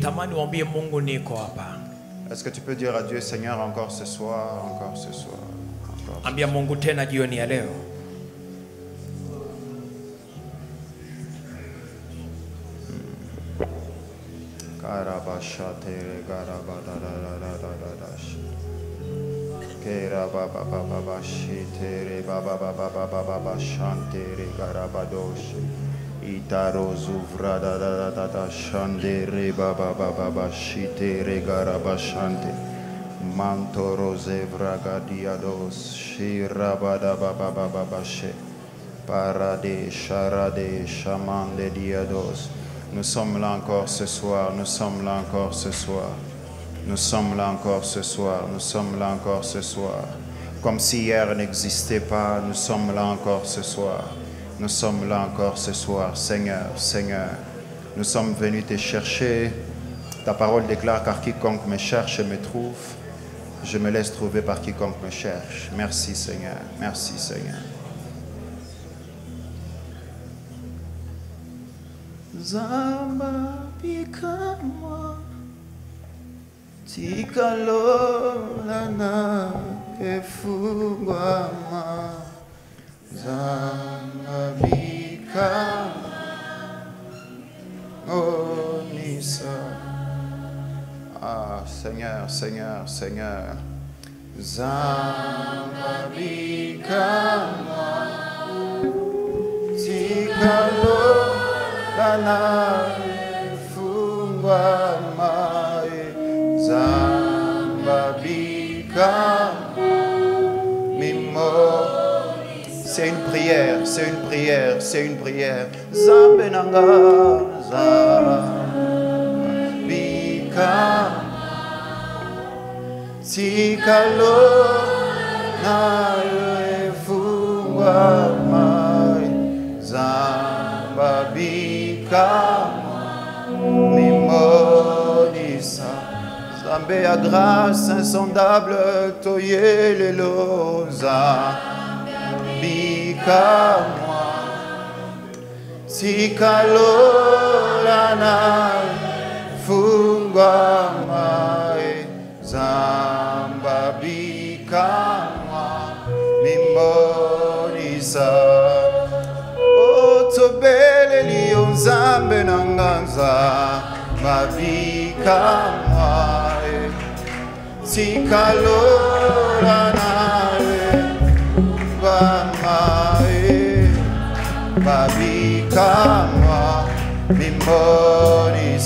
nilitamani uambie mungu niko hapa Est-ce que tu peux dire à Dieu, Seigneur, encore ce soir, encore ce soir, encore ambia mungu tena jioni ya leo Karabashatere garabadadadadadadash. Kerababababashitere babababababashantere garabadosh. Itaro zuvradadadadada shandere bababababashitere garabashante. Mantoro zevragadiados shirabadababababashe. Parade, charade, chamande diados. Nous sommes là encore ce soir, nous sommes là encore ce soir. Nous sommes là encore ce soir, nous sommes là encore ce soir. Comme si hier n'existait pas, nous sommes là encore ce soir. Nous sommes là encore ce soir, Seigneur, Seigneur. Nous sommes venus te chercher. Ta parole déclare car quiconque me cherche me trouve. Je me laisse trouver par quiconque me cherche. Merci Seigneur, merci Seigneur. Zamba na Zamba bikamwa onisa Ah, Seigneur, Seigneur, Seigneur. Zamba bikamwa tikalola na efungwama Zamba C'est une prière, c'est une prière, c'est une prière. Zambe nanga Zambika Tikalo na efungwa mai Zambabika Mimonisa Zambe ya grâce insondable Toye lelo Zambika moi tikalola na fungwa mai zamba bikamwa mimonisa otobeleli yo nzambe na nganza mabikamwa tikalola nawe mabikawa mimoni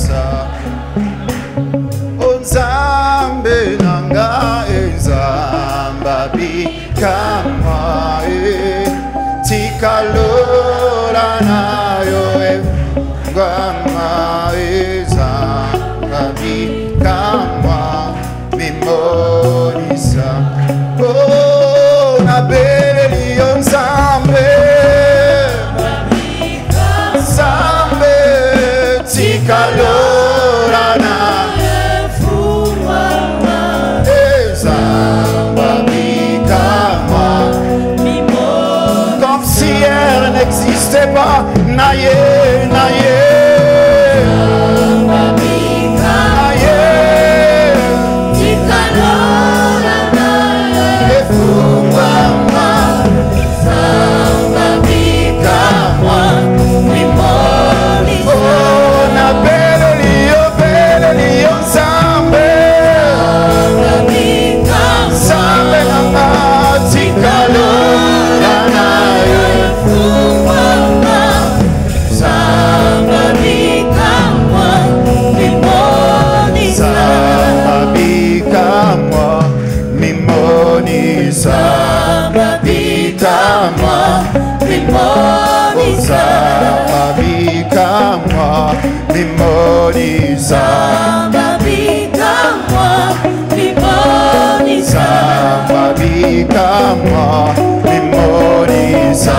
bikamwa memoriza Samba bikamwa memoriza Samba bikamwa memoriza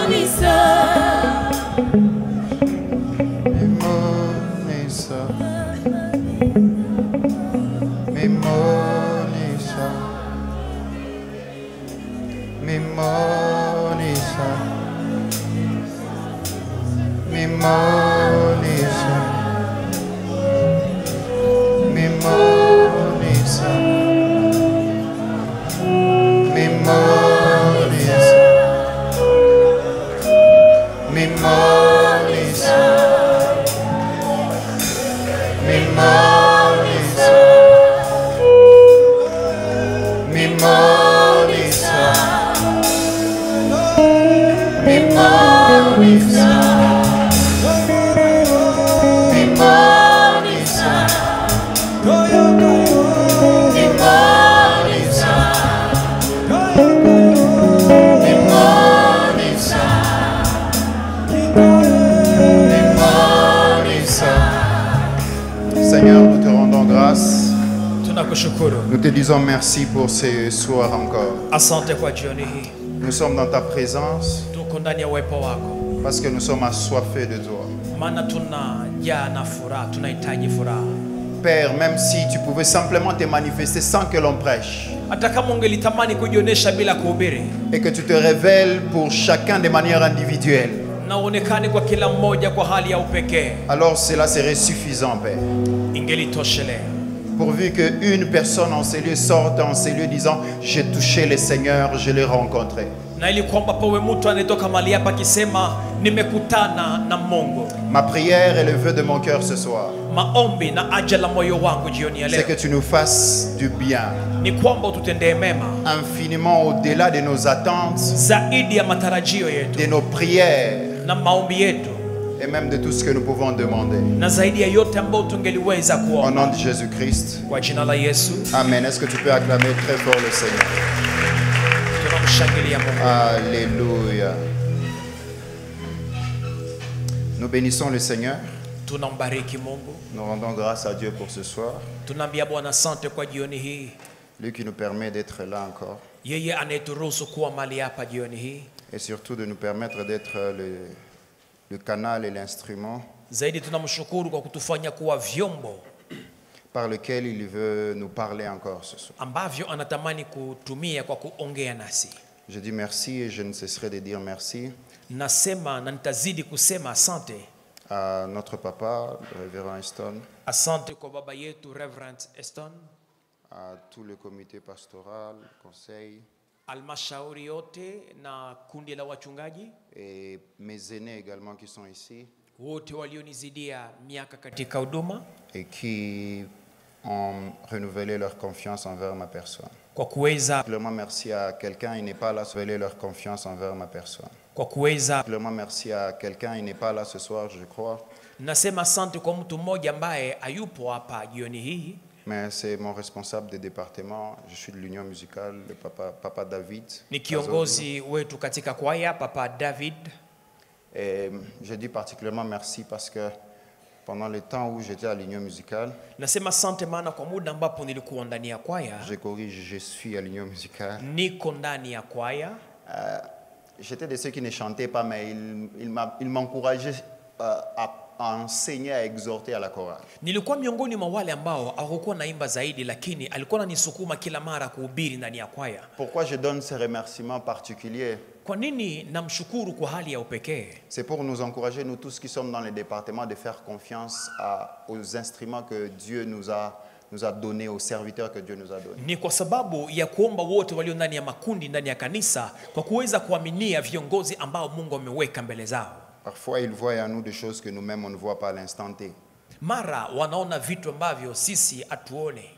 disons merci pour ce soir encore. asante kwa jioni hii Nous sommes dans ta présence tuko ndani ya uwepo wako parce que nous sommes assoiffés de toi. maana tunajaa na furaha tunahitaji furaha Père, même si tu pouvais simplement te manifester sans que l'on prêche et que tu te révèles pour chacun de manière individuelle, alors cela serait suffisant, Père pourvu qu'une personne en ces lieux sorte en ces lieux disant, j'ai touché le Seigneur, je l'ai rencontré. Ma prière est le vœu de mon cœur ce soir. C'est que tu nous fasses du bien. Infiniment au-delà de nos attentes. De nos prières et même de tout ce que nous pouvons demander. na zaidi ya yote ambayo tungeliweza Au nom de Jésus-Christ. kwa jina la yesu Amen. Est-ce que tu peux acclamer très fort le Seigneur? Tunamshangilia mungu Alléluia. Nous bénissons le Seigneur. tunambariki mungu Nous rendons grâce à Dieu pour ce soir. tunaambia bwana asante kwa jioni hii Lui qui nous permet d'être là encore yeye anayeturuhusu kuwa mali hapa jioni hii et surtout de nous permettre d'être le, le canal et l'instrument zaidi tunamshukuru kwa kutufanya kuwa vyombo par lequel il veut nous parler encore ce soir. ambavyo anatamani kutumia kwa kuongea nasi Je dis merci et je ne cesserai de dire merci nasema na nitazidi kusema asante à notre papa, le révérend Eston, asante kwa baba yetu reverend eston à tout le comité pastoral, conseil almashauri yote na kundi la wachungaji? Et mes aînés également qui sont ici. Wote walionizidia miaka katika huduma? Et qui ont renouvelé leur confiance envers ma personne. kwa kuweza Simplement merci à quelqu'un, il n'est pas là, renouveler leur confiance envers ma personne. kwa kuweza Simplement merci à quelqu'un, il n'est pas là ce soir, je crois, nasema asante kwa mtu mmoja ambaye hayupo hapa jioni hii mais c'est mon responsable de département. Je suis de l'union musicale, le papa, papa David. ni kiongozi wetu katika kwaya papa david Et je dis particulièrement merci parce que pendant le temps où j'étais à l'union musicale, nasema asante maana kwa muda ambapo nilikuwa ndani ya kwaya je corrige, je suis à l'union musicale. niko ndani ya kwaya Euh, j'étais de ceux qui ne chantaient pas, mais il, il m'encourageait euh, à, à enseigner, à exhorter à la chorale. nilikuwa miongoni mwa wale ambao hawakuwa naimba zaidi lakini alikuwa ananisukuma kila mara kuhubiri ndani ya kwaya Pourquoi je donne ces remerciements particuliers? Kwa nini namshukuru kwa hali ya upekee? C'est pour nous encourager, nous tous qui sommes dans les départements, de faire confiance à- aux instruments que Dieu nous a, nous a aux serviteurs que Dieu nous a donnés. ni kwa sababu ya kuomba wote walio ndani ya makundi ndani ya kanisa kwa kuweza kuaminia viongozi ambao mungu ameweka mbele zao Parfois, ils voient en nous des choses que nous-mêmes, on ne voit pas à l'instant T. mara wanaona vitu ambavyo sisi hatuone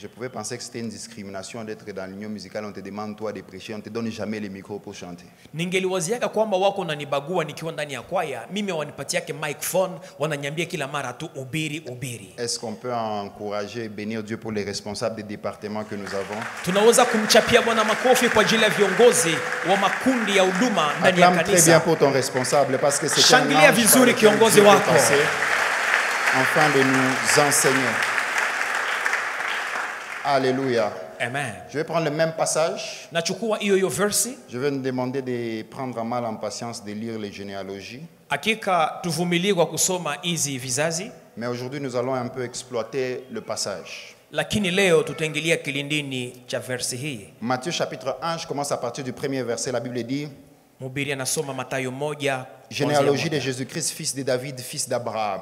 Je pouvais penser que c'était une discrimination d'être dans l'union musicale. On te demande, toi, de prêcher. On ne te donne jamais les micros pour chanter. ningeliwaziaka kwamba wako nanibagua nikiwa ndani ya kwaya mimi wanipatiake microphone wananyambia kila mara tu ubiri ubiri Est-ce qu'on peut encourager et bénir Dieu pour les responsables des départements que nous avons? Tunaweza kumchapia bwana makofi kwa ajili ya viongozi wa makundi ya huduma ndani ya Acclame très bien kanisa pour ton responsable parce que c'est un ange vizuri kiongozi wako. afin de nous enseigner. Alléluia. amen Je vais prendre le même passage. nachukua hiyo hiyo versi Je vais nous demander de prendre en mal en patience de lire les généalogies. hakika tuvumilie kwa kusoma hizi vizazi Mais aujourd'hui, nous allons un peu exploiter le passage. lakini leo tutaingilia kilindini cha hii Matthieu chapitre 1, je commence à partir du premier verset. La Bible dit mhubiri anasoma Généalogie de Jésus-Christ, fils de David, fils d'Abraham.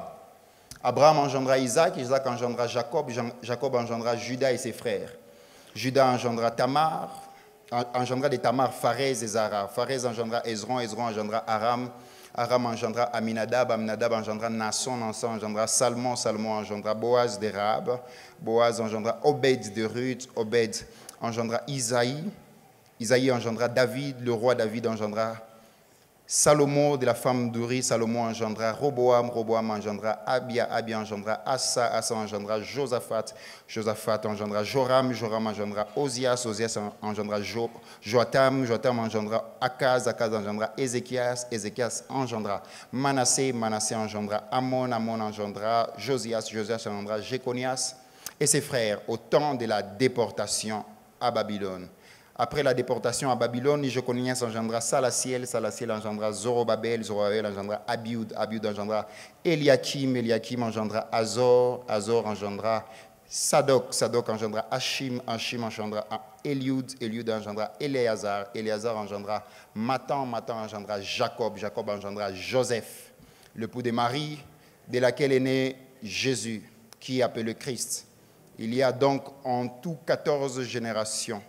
Abraham engendra Isaac, Isaac engendra Jacob, Jacob engendra Judas et ses frères. Judas engendra Tamar, en- engendra de Tamar Pharez et Zara. Pharez engendra Ezron, Ezron engendra Aram, Aram engendra Aminadab, Aminadab engendra Nasson, Nasson engendra Salmon, Salmon engendra Boaz de Boaz engendra Obed de Ruth, Obed engendra Isaïe, Isaïe engendra David, le roi David engendra Salomon de la femme d'Uri, Salomon engendra Roboam, Roboam engendra Abia, Abia engendra Asa, Asa engendra Josaphat, Josaphat engendra Joram, Joram engendra Osias, Osias engendra jo, Joatam, Joatam engendra Akaz, Akaz engendra Ézéchias, Ézéchias engendra Manassé, Manassé engendra Amon, Amon engendra Josias, Josias engendra Jéconias et ses frères au temps de la déportation à Babylone. Après la déportation à Babylone, Jeconias engendra Salatiel, Salatiel engendra Zorobabel, Zorobabel engendra Abiud, Abiud engendra Eliakim, Eliakim engendra Azor, Azor engendra Sadok, Sadok engendra Hashim, Hashim engendra Eliud, Eliud engendra Eleazar, Eleazar engendra Matan, Matan engendra Jacob, Jacob engendra Joseph, l'époux de Marie, de laquelle est né Jésus, qui est appelé Christ. Il y a donc en tout 14 générations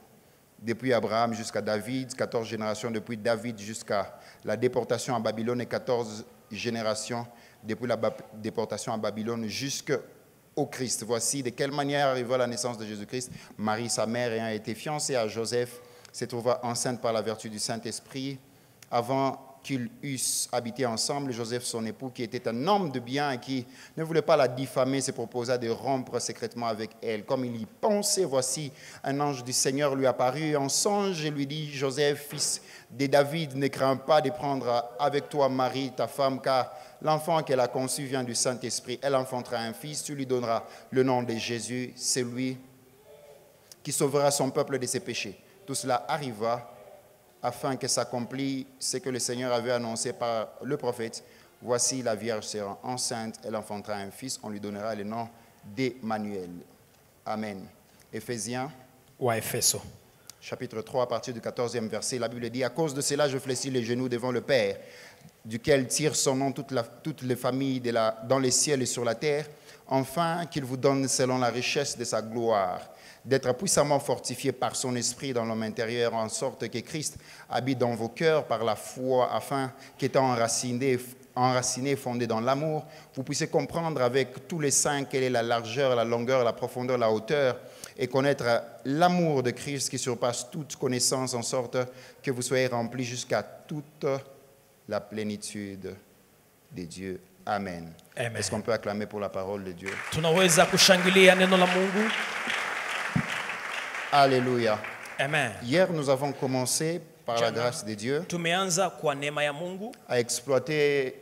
depuis Abraham jusqu'à David, 14 générations depuis David jusqu'à la déportation à Babylone et 14 générations depuis la déportation à Babylone jusqu'au Christ. Voici de quelle manière arriva la naissance de Jésus-Christ. Marie, sa mère, ayant été fiancée à Joseph, se trouva enceinte par la vertu du Saint-Esprit. Avant qu'ils eussent habité ensemble, Joseph, son époux, qui était un homme de bien et qui ne voulait pas la diffamer, se proposa de rompre secrètement avec elle. Comme il y pensait, voici, un ange du Seigneur lui apparut en songe et lui dit, Joseph, fils de David, ne crains pas de prendre avec toi Marie, ta femme, car l'enfant qu'elle a conçu vient du Saint-Esprit. Elle enfantera un fils, tu lui donneras le nom de Jésus, c'est lui qui sauvera son peuple de ses péchés. Tout cela arriva afin que s'accomplisse ce que le Seigneur avait annoncé par le prophète. Voici la Vierge sera enceinte, elle enfantera un fils, on lui donnera le nom d'Emmanuel. Amen. Éphésiens efeso chapitre 3 à partir du 14e verset, la Bible dit, à cause de cela, je fléchis les genoux devant le Père, duquel tire son nom toute la- toutes les familles de la- dans les ciels et sur la terre, enfin qu'il vous donne selon la richesse de sa gloire, d'être puissamment fortifié par son esprit dans l'homme intérieur, en sorte que Christ habite dans vos cœurs par la foi, afin qu'étant enraciné, enraciné, fondé dans l'amour, vous puissiez comprendre avec tous les saints quelle est la largeur, la longueur, la profondeur, la hauteur, et connaître l'amour de Christ qui surpasse toute connaissance, en sorte que vous soyez remplis jusqu'à toute la plénitude de Dieu. Amen. Amen. Est-ce qu'on peut acclamer pour la parole de Dieu tunaweza kushangilia neno la mungu Alléluia. amen. Hier, nous avons commencé, par la grâce de Dieu, à exploiter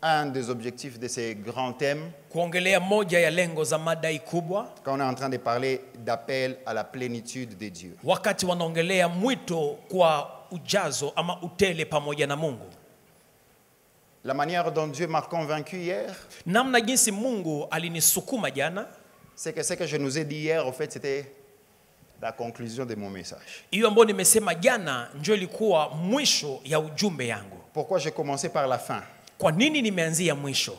un des objectifs de ces grands thèmes. Kuongelea moja ya lengo za madai kubwa. Quand on est en train de parler d'appel à la plénitude de Dieu. La manière dont Dieu m'a convaincu hier, c'est que ce que je nous ai dit hier, au fait, c'était la conclusion de mon message. hiyo ambayo nimesema jana njo ilikuwa mwisho ya ujumbe yangu Pourquoi j'ai commencé par la fin? Kwa nini nimeanzia mwisho?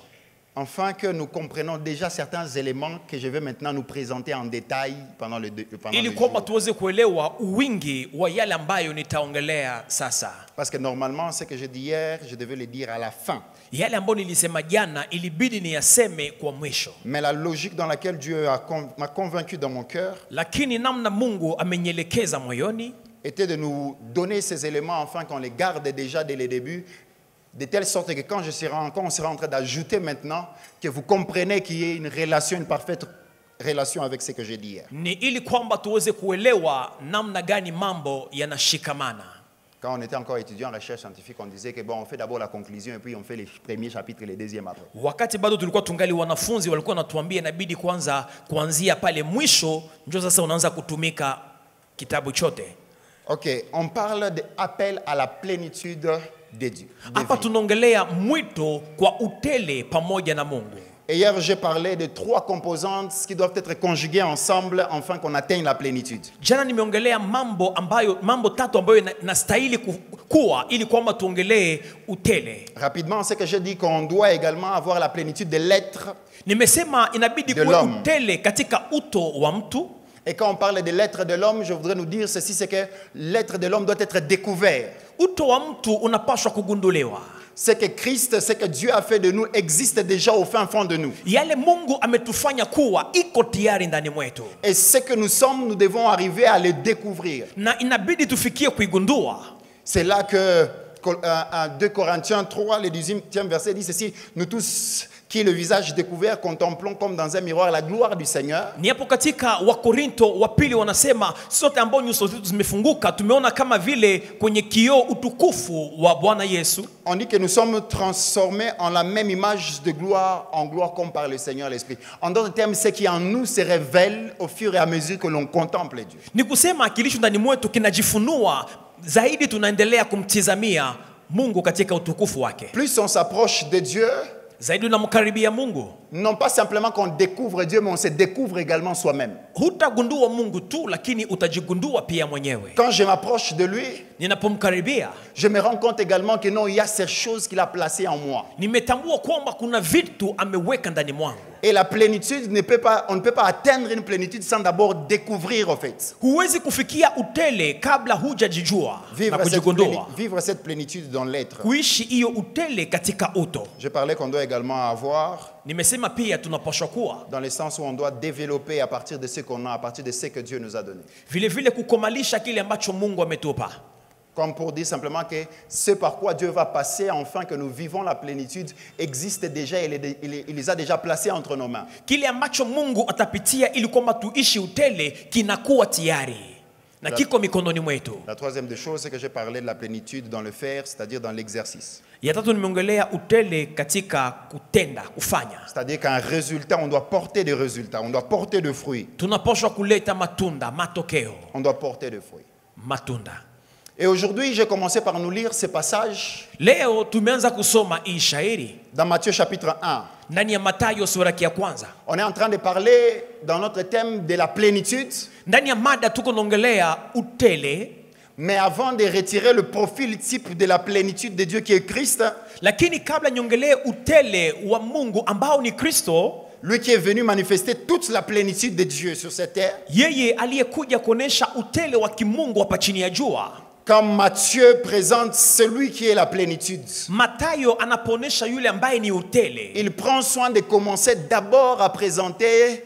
Afin que nous comprenions déjà certains éléments que je vais maintenant nous présenter en détail pendant le, pendant ili le kwamba jour. tuweze kuelewa wingi wa yale ambayo nitaongelea sasa Parce que normalement, ce que j'ai dit hier, je devais le dire à la fin. Yale ambayo nilisema jana ilibidi niyaseme kwa mwisho Mais la logique dans laquelle Dieu a m'a convaincu dans mon cœur lakini namna mungu amenyelekeza moyoni était de nous donner ces éléments afin qu'on les garde déjà dès le début, de telle sorte que quand, je serai quand on sera en train d'ajouter maintenant, que vous comprenez qu'il y ait une relation, une parfaite relation avec ce que j'ai dit hier. ni ili kwamba tuweze kuelewa namna gani mambo yanashikamana Quand on était encore étudiant en recherche scientifique, on disait que bon, on fait d'abord la conclusion et puis on fait les premiers chapitres et les deuxièmes après. wakati bado tulikuwa tungali wanafunzi walikuwa wanatuambia inabidi kwanza kuanzia pale mwisho njo sasa unaanza kutumika kitabu chote Ok, on parle d'appel à la plénitude de Dieu. hapa tunaongelea mwito kwa utele pamoja na mungu Et hier, j'ai parlé de trois composantes qui doivent être conjuguées ensemble afin qu'on atteigne la plénitude. jana nimeongelea mambo ambayo mambo tatu ambayo ina- inastahili ku- kuwa ili kwamba tuongelee utele Rapidement, c'est que j'ai dit qu'on doit également avoir la plénitude de l'être. nimesema inabidi De kuwe l'homme. utele katika uto wa mtu Et quand on parle de l'être de l'homme, je voudrais nous dire ceci, c'est que l'être de l'homme doit être découvert. uto wa mtu unapaswa kugunduliwa C'est que Christ, ce que Dieu a fait de nous, existe déjà au fin fond de nous. Et ce que nous sommes, nous devons arriver à le découvrir. C'est là que Col- euh, 2 Corinthiens 3, le 18e verset dit ceci, nous tous qui le visage découvert contemplons comme dans un miroir la gloire du Seigneur. ni hapo katika wakorinto wa pili wanasema sote ambao nyuso zetu zimefunguka tumeona kama vile kwenye kioo utukufu wa bwana yesu On dit que nous sommes transformés en la même image de gloire en gloire comme par le Seigneur l'Esprit. En d'autres termes, ce qui en nous se révèle au fur et à mesure que l'on contemple Dieu. ni kusema kilicho ndani mwetu kinajifunua zaidi tunaendelea kumtizamia mungu katika utukufu wake Plus on s'approche de Dieu, zaidi unamkaribia mungu non pas simplement qu'on découvre Dieu, mais on se découvre également soi-même. hutagundua mungu tu lakini utajigundua pia mwenyewe Quand je m'approche de lui, ninapomkaribia je me rends compte également que non, il y a ces choses qu'il a placées en moi. nimetambua kwamba kuna vitu ameweka ndani mwangu Et la plénitude, ne peut pas, on ne peut pas atteindre une plénitude sans d'abord découvrir, en fait. huwezi kufikia utele kabla hujajijua na Vivre cette, vivre plénitude dans l'être. kuishi hiyo utele katika uto Je parlais qu'on doit également avoir, nimesema pia tunapashwa kuwa dans le sens où on doit développer à partir de ce qu'on a, à partir de ce que Dieu nous a donné. vile vile kukomalisha kile ambacho mungu ametupa Comme pour dire simplement que ce par quoi Dieu va passer, enfin que nous vivons la plénitude, existe déjà, il, est- il est- il les a déjà placés entre nos mains. kile ambacho mungu atapitia ili kwamba tuishi utele kinakuwa tayari na La- troisième des choses, c'est que j'ai parlé de la plénitude dans le faire, c'est-à-dire dans l'exercice. C'est-à-dire qu'un résultat, on doit porter des résultats, on doit porter de fruits. On doit porter de fruits. matunda Et aujourd'hui, j'ai commencé par nous lire ces passages leo tumeanza kusoma hii shairi. dans Matthieu chapitre 1. ndani ya matayo sura ya kwanza. On est en train de parler dans notre thème de la plénitude, ndani ya mada tuko naongelea utele. Mais avant de retirer le profil type de la plénitude de Dieu qui est Christ, lakini kabla niongelee utele wa mungu ambao ni kristo lui qui est venu manifester toute la plénitude de Dieu sur cette terre, yeye aliyekuja kuonesha utele wa kimungu hapa chini ya jua comme Matthieu présente celui qui est la plénitude. matayo anapoonyesha yule ambaye ni utele Il prend soin de commencer d'abord à présenter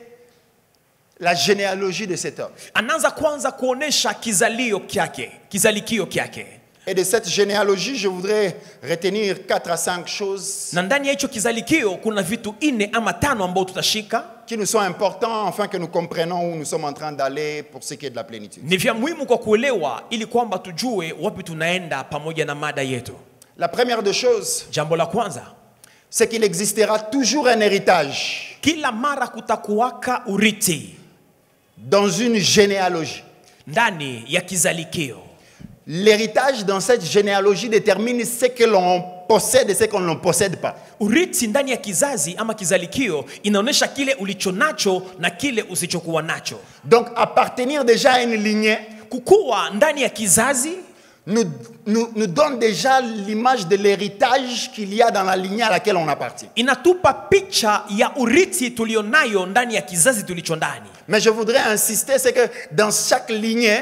la généalogie de cet homme. anaanza kwanza kuonesha kizalio kyake kizalikio kyake Et de cette généalogie, je voudrais retenir quatre à cinq choses na ndani ya hicho kizalikio kuna vitu nne ama tano ambao tutashika qui nous sont importants afin que nous comprenions où nous sommes en train d'aller pour ce qui est de la plénitude. ni vya muhimu kwa kuelewa ili kwamba tujue wapi tunaenda pamoja na mada yetu La première des choses, jambo la kwanza c'est qu'il existera toujours un héritage kila mara kutakuwaka urithi dans une généalogie. ndani ya kizalikio L'héritage dans cette généalogie détermine ce que l'on possède et ce qu'on ne possède pas. urithi ndani ya kizazi ama kizalikio inaonyesha kile ulicho nacho na kile usichokuwa nacho Donc appartenir déjà à une lignée kukuwa ndani ya kizazi nous, nous, nous donne déjà l'image de l'héritage qu'il y a dans la lignée à laquelle on appartient. inatupa picha ya urithi tulionayo ndani ya kizazi tulicho ndani Mais je voudrais insister, c'est que dans chaque lignée,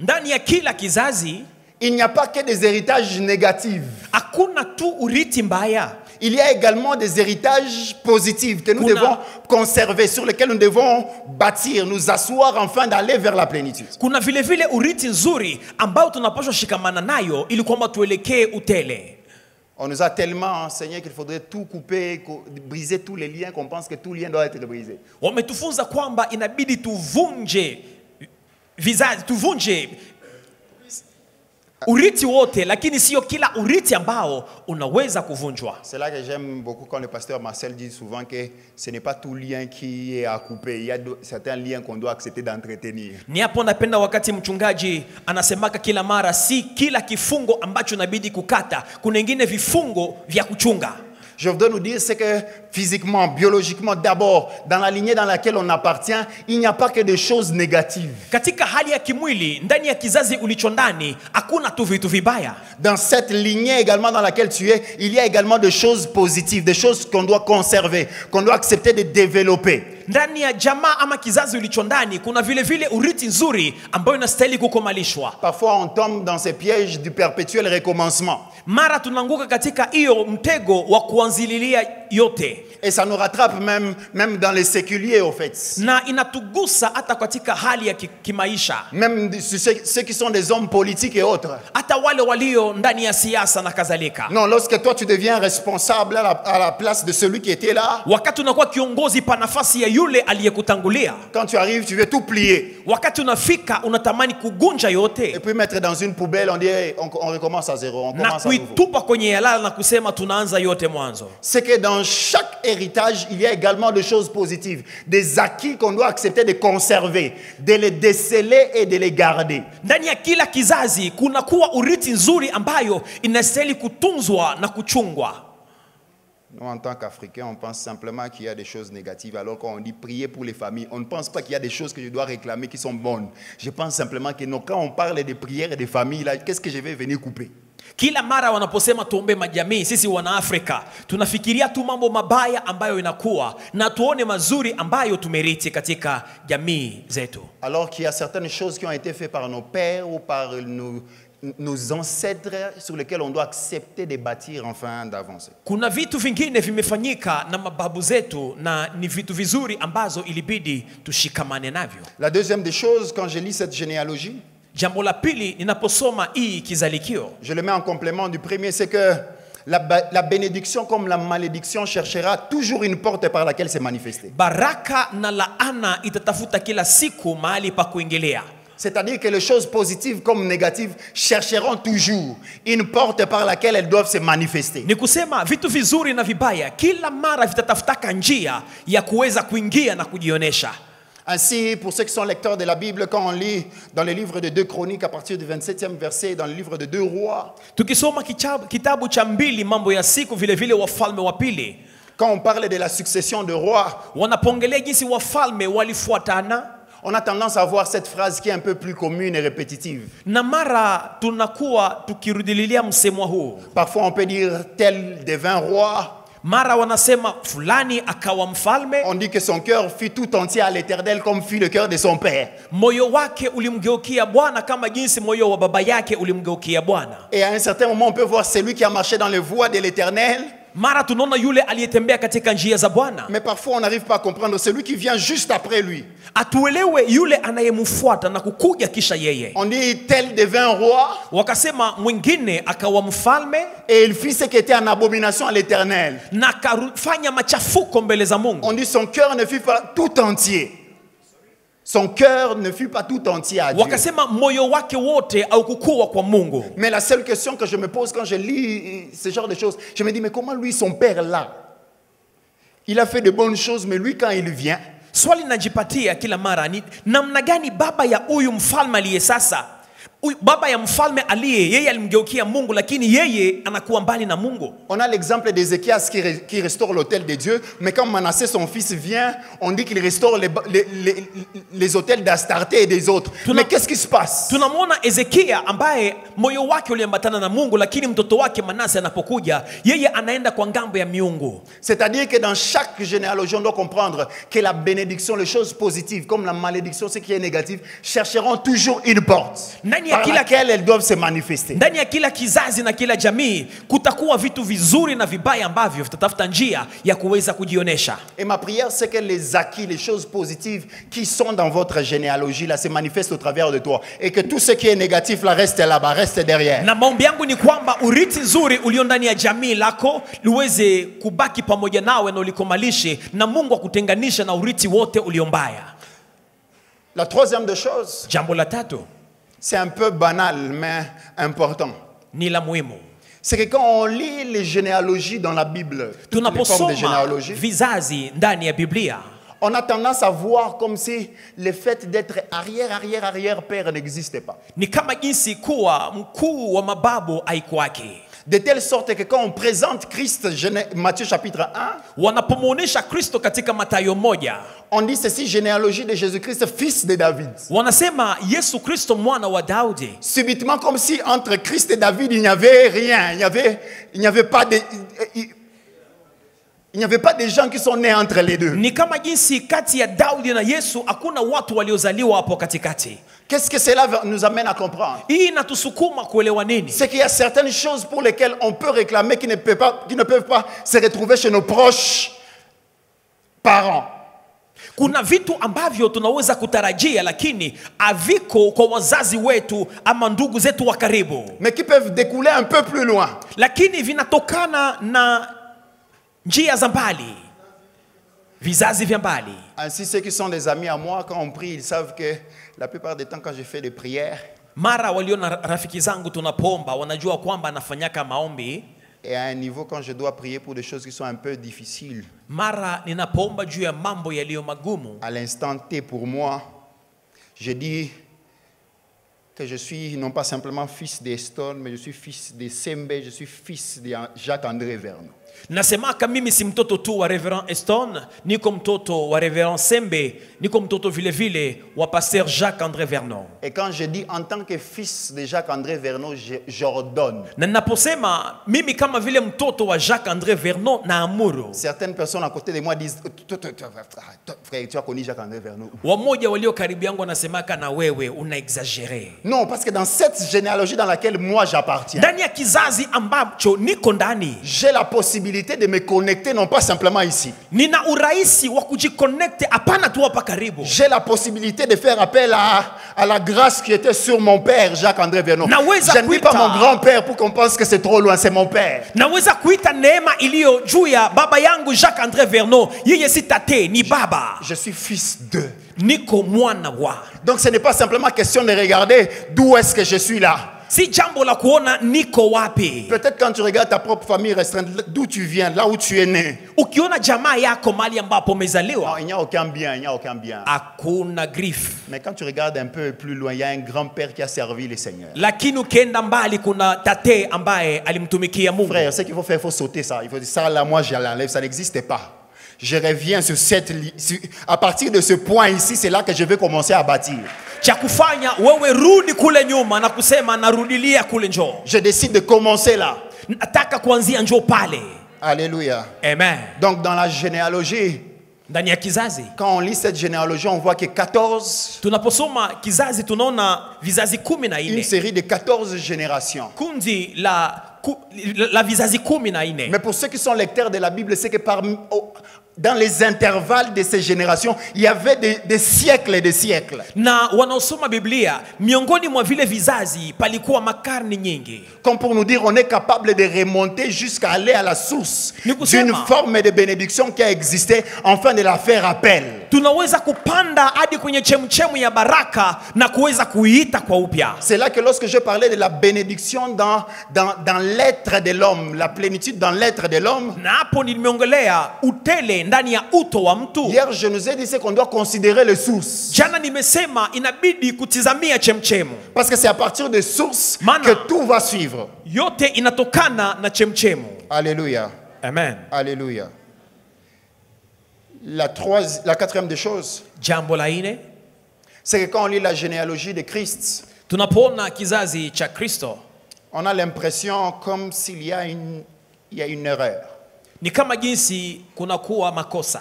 ndani ya kila kizazi il n'y a pas que des héritages négatifs. hakuna tu urithi mbaya Il y a également des héritages positifs que nous Kuna- devons conserver, sur lesquels nous devons bâtir, nous asseoir afin d'aller vers la plénitude. kuna vile vile urithi nzuri ambao tunapaswa shikamana nayo ili kwamba tuelekee utele On nous a tellement enseigné qu'il faudrait tout couper, co- briser tous les liens, qu'on pense que tout lien doit être brisé. wametufunza kwamba inabidi tuvunje vizazi tuvunje urithi wote lakini sio kila urithi ambao unaweza kuvunjwa C'est là que j'aime beaucoup quand le pasteur Marcel dit souvent que ce n'est pas tout lien qui est à couper. Il y a certains liens qu'on doit accepter d'entretenir. ni hapo napenda wakati mchungaji anasemaka kila mara si kila kifungo ambacho inabidi kukata kuna ingine vifungo vya kuchunga Je voudrais nous dire, c'est que physiquement, biologiquement, d'abord, dans la lignée dans laquelle on appartient, il n'y a pas que des choses négatives. Dans cette lignée également dans laquelle tu es, il y a également des choses positives, des choses qu'on doit conserver, qu'on doit accepter de développer. Ndani ya jamaa ama kizazi ulicho ndani kuna vile vile urithi nzuri ambayo inastahili kukomalishwa Parfois, on tombe dans ces pièges du perpétuel recommencement. mara tunaanguka katika hiyo mtego wa kuanzililia yote Et ça nous rattrape même, même dans les séculiers, au fait. na inatugusa hata katika hali ya ki- kimaisha Même ceux, qui sont des hommes politiques et autres. hata wale walio ndani ya siasa na kadhalika Non, lorsque toi tu deviens responsable à la, à la place de celui qui était là, wakati unakuwa kiongozi pa nafasi ya yule aliyekutangulia quand tu arrives, tu veux tout plier. wakati unafika unatamani kugunja Et yote puis mettre dans une poubelle, on dit on, on recommence à zéro, on na commence à nouveau. kuitupa kwenye yalala na kusema tunaanza yote mwanzo C'est que dans chaque héritage, il y a également des choses positives, des acquis qu'on doit accepter de conserver, de les déceler et de les garder. ndani ya kila kizazi kunakuwa urithi nzuri ambayo inastahili kutunzwa na kuchungwa Nous, en tant qu'Africains, on pense simplement qu'il y a des choses négatives, alors quand on dit prier pour les familles, on ne pense pas qu'il y a des choses que je dois réclamer qui sont bonnes. Je pense simplement que non, quand on parle de prières et de familles, là, qu'est-ce que je vais venir couper? Kila mara wanaposema tuombe majamii sisi wanaafrika tunafikiria tu mambo mabaya ambayo inakuwa na tuone mazuri ambayo tumeriti katika jamii zetu Alors qu'il y a certaines choses qui ont été faites par nos pères ou par nos, nos ancêtres sur lesquels on doit accepter de bâtir enfin d'avancer. kuna vitu vingine vimefanyika na mababu zetu na ni vitu vizuri ambazo ilibidi tushikamane navyo La deuxième des choses, quand je lis cette généalogie, jambo la pili ninaposoma hii kizalikio je le mets en complément du premier, c'est que la, bénédiction comme la malédiction cherchera toujours une porte par laquelle se manifester. baraka na laana itatafuta kila siku mahali pa kuingilia C'est-à-dire que les choses positives comme négatives chercheront toujours une porte par laquelle elles doivent se manifester. ni kusema vitu vizuri na vibaya kila mara vitatafutaka njia ya kuweza kuingia na kujionyesha Ainsi, pour ceux qui sont lecteurs de la Bible, quand on lit dans le livre de 2 Chroniques à partir du 27e verset, dans le livre de 2 Rois, tukisoma kichabu- kitabu cha mbili mambo ya siku vile vile wafalme wa pili quand on parle de la succession de rois, wanapongelea jinsi wafalme walifuatana on a tendance à voir cette phrase qui est un peu plus commune et répétitive. tunakuwa huu Parfois, on peut dire tel devint roi. Mara wanasema fulani akawa mfalme On dit que son cœur fut tout entier à l'éternel comme fut le cœur de son père. moyo wake ulimgeukia bwana kama jinsi moyo wa baba yake ulimgeukia bwana Et à un certain moment, on peut voir celui qui a marché dans les voies de l'éternel. Mara tunaona yule aliyetembea katika njia za bwana Mais parfois, on n'arrive pas à comprendre celui qui vient juste après lui. atuelewe yule anayemfuata na kukuja kisha yeye On dit tel devint roi wakasema mwingine akawa mfalme et il fit ce qui était en abomination à l'éternel. na akafanya machafuko mbele za mungu On dit son cœur ne fut pas tout entier. Son cœur ne fut pas tout entier à Dieu. wakasema moyo wake wote au kukua kwa mungu Mais la seule question que je me pose quand je lis ce genre de choses, je me dis, mais comment lui, son père là Il a fait de bonnes choses, mais lui, quand il vient, swali najipatia kila mara ni namna gani baba ya huyu mfalme aliye sasa Huyu baba ya mfalme aliye yeye alimgeukia mungu lakini yeye anakuwa mbali na mungu. On a l'exemple d'Ézéchias qui, re- qui restaure l'autel de Dieu, mais quand Manassé, son fils, vient, on dit qu'il restaure les, les, les- d'Astarté et des autres. Tuna- Mais qu'est-ce qui se passe? Tunamwona ezekia ambaye moyo wake uliambatana na mungu lakini mtoto wake manase anapokuja yeye anaenda kwa ngambo ya miungu. C'est-à-dire que dans chaque généalogie, on doit comprendre que la bénédiction, les choses positives, comme la malédiction, ce qui est négatif, chercheront toujours une porte ya kila- elles doivent se manifester. ndani ya kila kizazi na kila jamii kutakuwa vitu vizuri na vibaya ambavyo vitatafuta njia ya kuweza kujionyesha Et ma prière, c'est que les acquis, les choses positives qui sont dans votre généalogie, là, se manifestent au travers de toi. Et que tout ce qui est négatif, là, reste là-bas, reste derrière. na maombi yangu ni kwamba urithi nzuri ulio ndani ya jamii lako liweze kubaki pamoja nawe na ulikomalishe na mungu akutenganisha na urithi wote ulio mbaya La troisième des choses, jambo la tatu c'est un peu banal, mais important. ni la muhimu C'est que quand on lit les généalogies dans la Bible, tunaposoma vizazi ndani ya biblia on a tendance à voir comme si le fait d'être arrière, arrière, arrière père n'existait pas. ni kama jinsi kuwa mkuu wa mababu aikwake De telle sorte que quand on présente Christ, Matthieu chapitre 1, wanapomwonyesha kristo katika matayo moja on dit ceci, généalogie de Jésus-Christ, fils de David. Subitement, comme si entre Christ et David, il n'y avait rien. Il n'y avait, il n'y avait pas de... Il, il n'y avait pas de gens qui sont nés entre les deux. ni kama jinsi kati ya daudi na yesu hakuna watu waliozaliwa hapo katikati Qu'est-ce que cela nous amène à comprendre? Hii inatusukuma kuelewa nini? C'est qu'il y a certaines choses pour lesquelles on peut réclamer qui ne peuvent pas, qui ne peuvent pas se retrouver chez nos proches parents. kuna vitu ambavyo tunaweza kutarajia lakini haviko kwa wazazi wetu ama ndugu zetu wa karibu mais qui peuvent découler un peu plus loin. lakini vinatokana na njia za mbali. Vizazi vya mbali. Ainsi, ceux qui sont des amis à moi, quand on prie, ils savent que la plupart des temps, quand je fais des prières, mara rafiki zangu tunapoomba wanajua kwamba anafanyaka maombi. et à un niveau, quand je dois prier pour des choses qui sont un peu difficiles, mara ninapoomba juu ya mambo yaliyo magumu. À l'instant T pour moi, je dis que je suis non pas simplement fils d'Eston, mais je suis fils de Sembe, je suis fils de Jacques-André Vernon. Nasemaka mimi si mtoto tu wa reverend eston niko mtoto wa reverend sembe niko mtoto vile vile wa pasteur jacques andré vernon. Et quand je dis en tant que fils de Jacques-André Vernon, je- j'ordonne. na ninaposema mimi kama vile mtoto wa jacques andré vernon naamuru Certaines personnes à côté de moi disent Frère, tu as connu Jacques-André Vernon wamoja walio karibu yangu wanasemaka na wewe una exagere Non, parce que dans cette généalogie dans laquelle moi j'appartiens, ndani ya kizazi ambacho niko ndani j'ai la possibilité de me connecter non pas simplement ici. nina urahisi wa kujiconnecte hapana tu hapa karibu J'ai la possibilité de faire appel à, à la grâce qui était sur mon père, Jacques-André Vernon. Naweza Je ne dis pas mon grand-père pour qu'on pense que c'est trop loin, c'est mon père. naweza kuita neema iliyo juu ya baba yangu jacques andré vernon yeye si tate ni baba Je suis fils d'eux. niko mwana wa Donc ce n'est pas simplement question de regarder d'où est-ce que je suis là. Si jambo la kuona niko wapi? Peut-être quand tu regardes ta propre famille restreinte, d'où tu viens, là où tu es né. ukiona jamaa yako mahali ambapo umezaliwa il n'y a aucun bien, il n'y a aucun bien. hakuna grif Mais quand tu regardes un peu plus loin, il y a un grand-père qui a servi le Seigneur. lakini ukienda mbali kuna tate ambaye alimtumikia mungu Frère, ce qu'il faut faire, il faut sauter ça. Il faut dire ça là, moi je l'enlève, ça n'existe pas. Je reviens sur cette sur- à partir de ce point ici, c'est là que je vais commencer à bâtir. Je décide de commencer là. Alléluia. amen Donc dans la généalogie, quand on lit cette généalogie, on voit que 14, tunaposoma kizazi tunaona vizazi kumi na une série de 14 générations. Mais pour ceux qui sont lecteurs de la Bible, c'est que parmi, au- dans les intervalles de ces générations, il y avait des, des siècles et des siècles. na wanaosoma biblia miongoni mwa vile vizazi palikuwa makarni nyingi Comme pour nous dire, on est capable de remonter jusqu'à aller à la source d'une forme de bénédiction qui a existé, afin de la faire appel. tunaweza kupanda hadi kwenye chemchemu ya baraka na kuweza kuiita kwa upya C'est là que lorsque je parlais de la bénédiction dans, dans, dans l'être de l'homme, la plénitude dans l'être de l'homme, na hapo nimeongelea utele hier je nous ai dit qu'on doit considérer les sources. Parce que c'est à partir des sources que tout va suivre. yote inatokana na chemchemu Alléluia. amen Alléluia. La, troisi- la quatrième des choses, c'est que quand on lit la généalogie de Christ, on a l'impression comme s'il y, a une- il y a une erreur ni kama jinsi kunakuwa makosa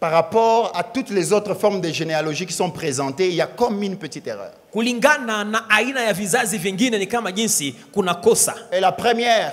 par rapport à toutes les autres formes de généalogie qui sont présentées. Il y a comme une petite erreur. kulingana na aina ya vizazi vingine ni kama jinsi kuna kosa Et la première,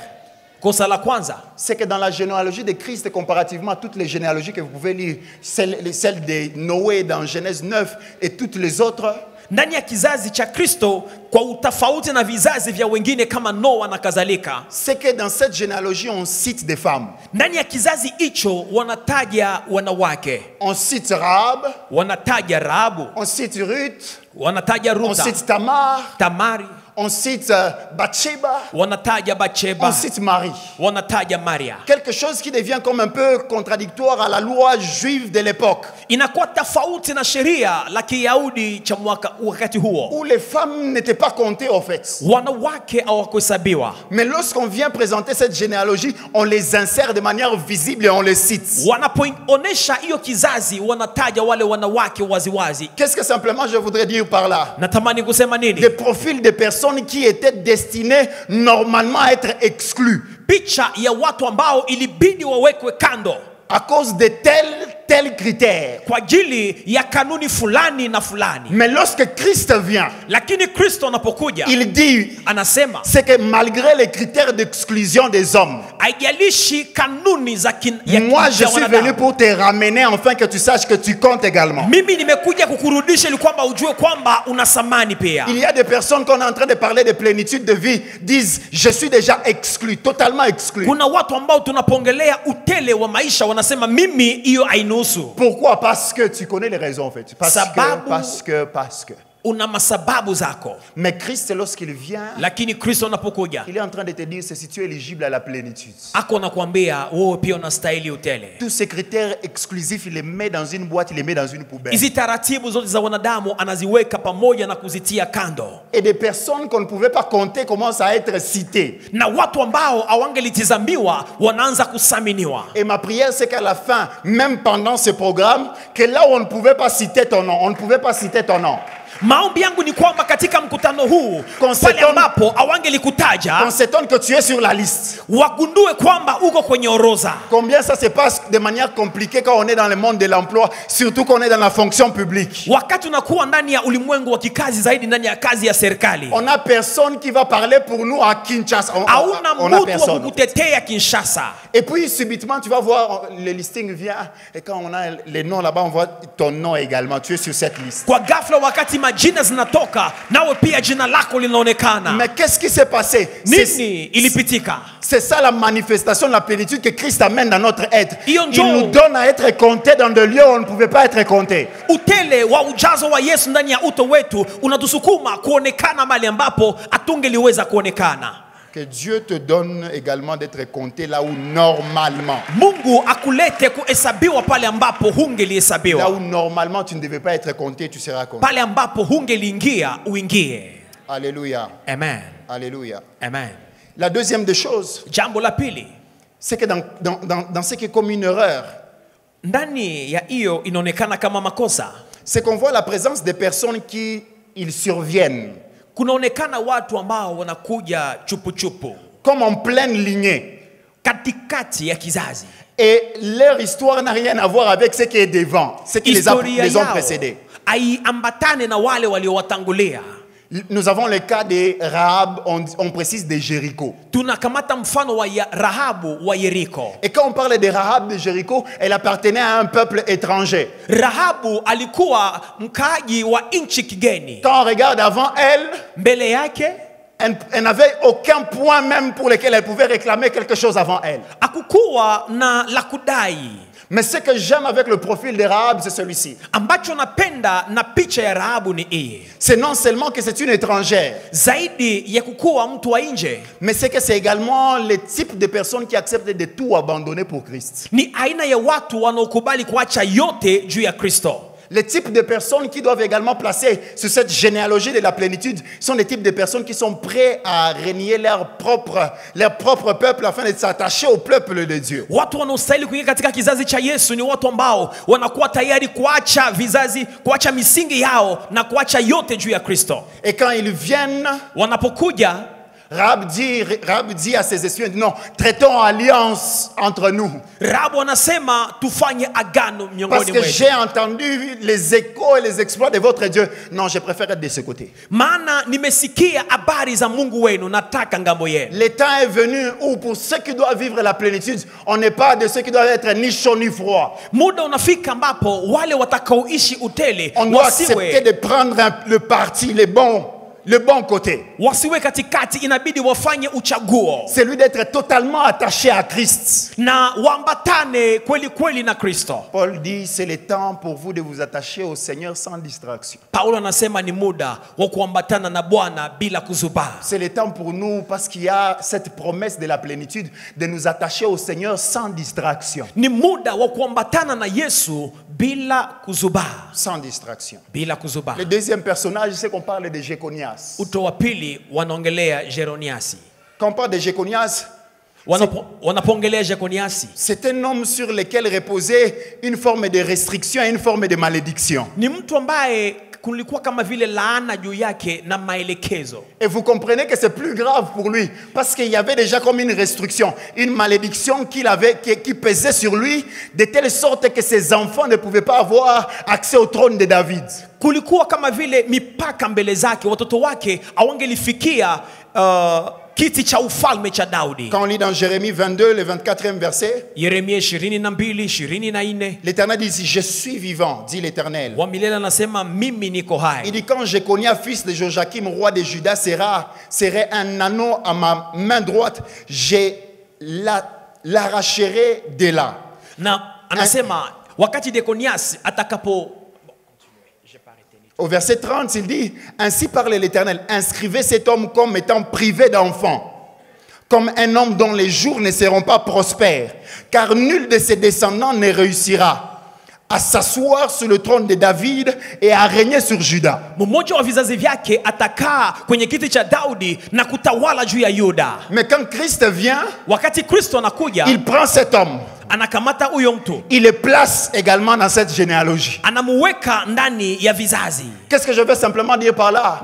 kosa la kwanza c'est que dans la généalogie de Christ, comparativement à toutes les généalogies que vous pouvez lire, celle de Noé dans Genèse 9 et toutes les autres, ndani ya kizazi cha kristo kwa utofauti na vizazi vya wengine kama noa na kadhalika. C'est que dans cette généalogie, on cite des femmes. ndani ya kizazi hicho wanataja wanawake. On cite Rahab, wanataja rahabu. On cite Ruth, wanataja on cite Tamar, tamari on cite euh, Bathsheba, wanataja on cite Marie. wanataja maria. Quelque chose qui devient comme un peu contradictoire à la loi juive de l'époque, inakuwa tofauti na sheria la kiyahudi cha mwaka wakati huo. Où les femmes n'étaient pas comptées en fait. wanawake hawakuhesabiwa. Mais lorsqu'on vient présenter cette généalogie, on les insère de manière visible et on les cite. wanapoonyesha hiyo kizazi wanataja wale wanawake waziwazi. Qu'est-ce que simplement je voudrais dire par là? Natamani kusema nini? Des profils de personnes qui étaient destinées normalement à être exclues. Picha ya watu ambao ilibidi wawekwe kando à cause de tels, tels critères. kwa ajili ya kanuni fulani na fulani Mais lorsque Christ vient, lakini kristo anapokuja il dit, anasema c'est que malgré les critères d'exclusion des hommes, haijalishi kanuni za kin, ya moi je suis venu pour te ramener afin que tu saches que tu comptes également. mimi nimekuja kukurudisha ili kwamba ujue kwamba una thamani pia Il y a des personnes qu'on est en train de parler de plénitude de vie, disent, je suis déjà exclu, totalement exclu. kuna watu ambao tunapongelea utele wa maisha mimi hiyo Pourquoi? Parce que tu connais les raisons en fait. Parce que, parce que, parce que. Una masababu zako Mais Christ, lorsqu'il vient, lakini kristo anapokuja il est en train de te dire, c'est si tu es éligible à la plénitude. ako wewe pia unastahili utele Tous ces critères exclusifs, il les met dans une boîte, il les met dans une poubelle. hizi taratibu zote za wanadamu anaziweka pamoja na kuzitia kando Et des personnes qu'on ne pouvait pas compter commencent à être citées. na watu ambao hawangelitizamiwa wanaanza kusaminiwa Et ma prière, c'est qu'à la fin, même pendant ce programme, que là où on ne pouvait pas citer ton nom, on ne pouvait pas citer ton nom. Maombi yangu ni kwamba katika mkutano huu pale ambapo hawangelikutaja On s'étonne que tu es sur la liste. wagundue kwamba uko kwenye orodha Combien ça se passe de manière compliquée quand on est dans le monde de l'emploi, surtout qu'on est dans la fonction publique? wakati unakuwa ndani ya ulimwengu wa kikazi zaidi ndani ya kazi ya serikali On n'a personne qui va parler pour nous à Kinshasa. On, on- hauna on a mtu wa personne. kukutetea kinshasa Et puis subitement, tu vas voir, le listing vient, et quand on a les noms là-bas, on voit ton nom également. Tu es sur cette liste. kwa ghafla wakati majina zinatoka nawe pia jina lako linaonekana. Mais qu'est-ce qui s'est passé? Nini ilipitika? C'est ça la manifestation de la plénitude que Christ amène dans notre être. Il nous donne à être comptés dans des lieux où on ne pouvait pas être comptés. utele wa ujazo wa yesu ndani ya uto wetu unatusukuma kuonekana mali ambapo atungeliweza kuonekana Que Dieu te donne également d'être compté là où normalement, mungu akulete kuhesabiwa pale ambapo là où normalement tu ne devais pas être compté, tu seras compté. pale ambapo hungeliingia uingie. Alléluia. amen. Alléluia. amen. La deuxième des choses, jambo la pili. c'est que dans, dans, dans, dans ce qui est comme une erreur, ndani ya hiyo inaonekana kama makosa. c'est qu'on voit la présence des personnes qui ils surviennent kunaonekana watu ambao wanakuja chupuchupu comme en pleine lignée. katikati ya kizazi Et leur histoire n'a rien à voir avec ce qui est devant, ce qui les, a, les ont précédés. haiambatane na wale waliowatangulia Nous avons le cas de Rahab, on, on précise de Jéricho. Et quand on parle de Rahab de Jéricho, elle appartenait à un peuple étranger. rahabu alikuwa wa nchi kigeni Quand on regarde avant elle, yake elle, elle n'avait aucun point même pour lequel elle pouvait réclamer quelque chose avant elle. akukuwa na la kudai Mais ce que j'aime avec le profil de Rahab, c'est celui-ci. ambacho napenda na picha ya rahabu ni hii C'est non seulement que c'est une étrangère, zaidi ya kukuwa mtu wa nje mais c'est que c'est également le type de personnes qui acceptent de tout abandonner pour Christ. ni aina ya watu wanaokubali kuacha yote juu ya kristo Les types de personnes qui doivent également placer sur cette généalogie de la plénitude sont des types de personnes qui sont prêts à renier leur propre, leur propre peuple afin de s'attacher au peuple de Dieu. watu wanaostahili kuingia katika kizazi cha yesu ni watu ambao wanakuwa tayari kuacha vizazi kuacha misingi yao na kuacha yote juu ya kristo Et quand ils viennent, wanapokuja Rahab dit, Rahab dit à ses espions, non, traitons alliance entre nous. rahabu anasema tufanye agano Parce que j'ai entendu les échos et les exploits de votre Dieu. Non, je préfère être de ce côté. maana nimesikia habari za mungu wenu nataka ngambo yenu Le temps est venu où pour ceux qui doivent vivre la plénitude, on n'est pas de ceux qui doivent être ni chaud ni froid. muda unafika ambapo wale watakaoishi utele On doit accepter de prendre le parti, le bon, le bon côté. wasiwe katikati inabidi wafanye uchaguo Celui d'être totalement attaché à Christ. na waambatane kweli kweli na kristo Paul dit, c'est le temps pour vous de vous attacher au Seigneur sans distraction. paulo anasema ni muda wa kuambatana na bwana bila kuzubaa C'est le temps pour nous, parce qu'il y a cette promesse de la plénitude, de nous attacher au Seigneur sans distraction. ni muda wa kuambatana na yesu bila kuzubaa Sans distraction. bila kuzubaa Le deuxième personnage, c'est qu'on parle de Jéconias. uto wa pili wanaongelea jeroniasi Quand on parle de jekoniasi c'est un homme sur lequel reposait une forme de restriction et une forme de malédiction. ni mtu ambaye kulikuwa kama vile laana juu yake na maelekezo Et vous comprenez que c'est plus grave pour lui, parce qu'il y avait déjà comme une restriction, une malédiction qu'il avait, qui, qui pesait sur lui, de telle sorte que ses enfants ne pouvaient pas avoir accès au trône de David. kulikuwa kama vile mipaka mbele zake watoto wake awangelifikia uh, kiti cha ufalme cha daudi Quand on lit dans Jérémie 22, le 24e verset, yeremia 22 24 l'Éternel dit Je suis vivant, dit l'Éternel. wa milele anasema mimi niko Il dit quand Jéconia, fils de Joachim, roi de Juda, sera, serait un anneau à ma main droite, je la- l'arracherai de là. na anasema wakati dekonias atakapo Au verset 30, il dit, Ainsi parle l'Éternel, inscrivez cet homme comme étant privé d'enfant, comme un homme dont les jours ne seront pas prospères, car nul de ses descendants ne réussira à s'asseoir sur le trône de David et à régner sur Juda. Mais quand Christ vient, il prend cet homme, il le place également dans cette généalogie. Qu'est-ce que je veux simplement dire par là?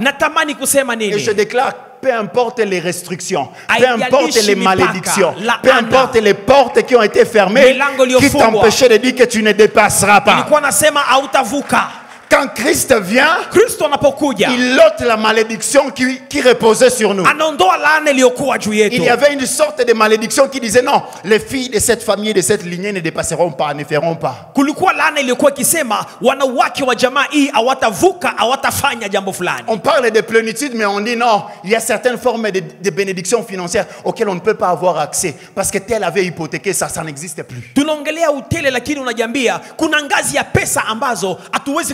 Et je déclare, peu importe les restrictions, peu importe les malédictions, peu importe les portes qui ont été fermées, qui t'empêchaient de dire que tu ne dépasseras pas. Quand Christ vient, kristo anapokuja il ôte la malédiction qui, qui reposait sur nous. anaondoa laana iliyokuwa juu Il y avait une sorte de malédiction qui disait non, les filles de cette famille, de cette lignée ne dépasseront pas, ne feront pas. kulikuwa laana iliyokuwa ikisema wanawake wa jamaa hii hawatavuka hawatafanya jambo fulani On parle de plénitude, mais on dit non, il y a certaines formes de, de bénédictions financières auxquelles on ne peut pas avoir accès parce que tel avait hypothéqué ça, ça n'existe plus. tunaongelea utele lakini unajiambia kuna ngazi ya pesa ambazo hatuwezi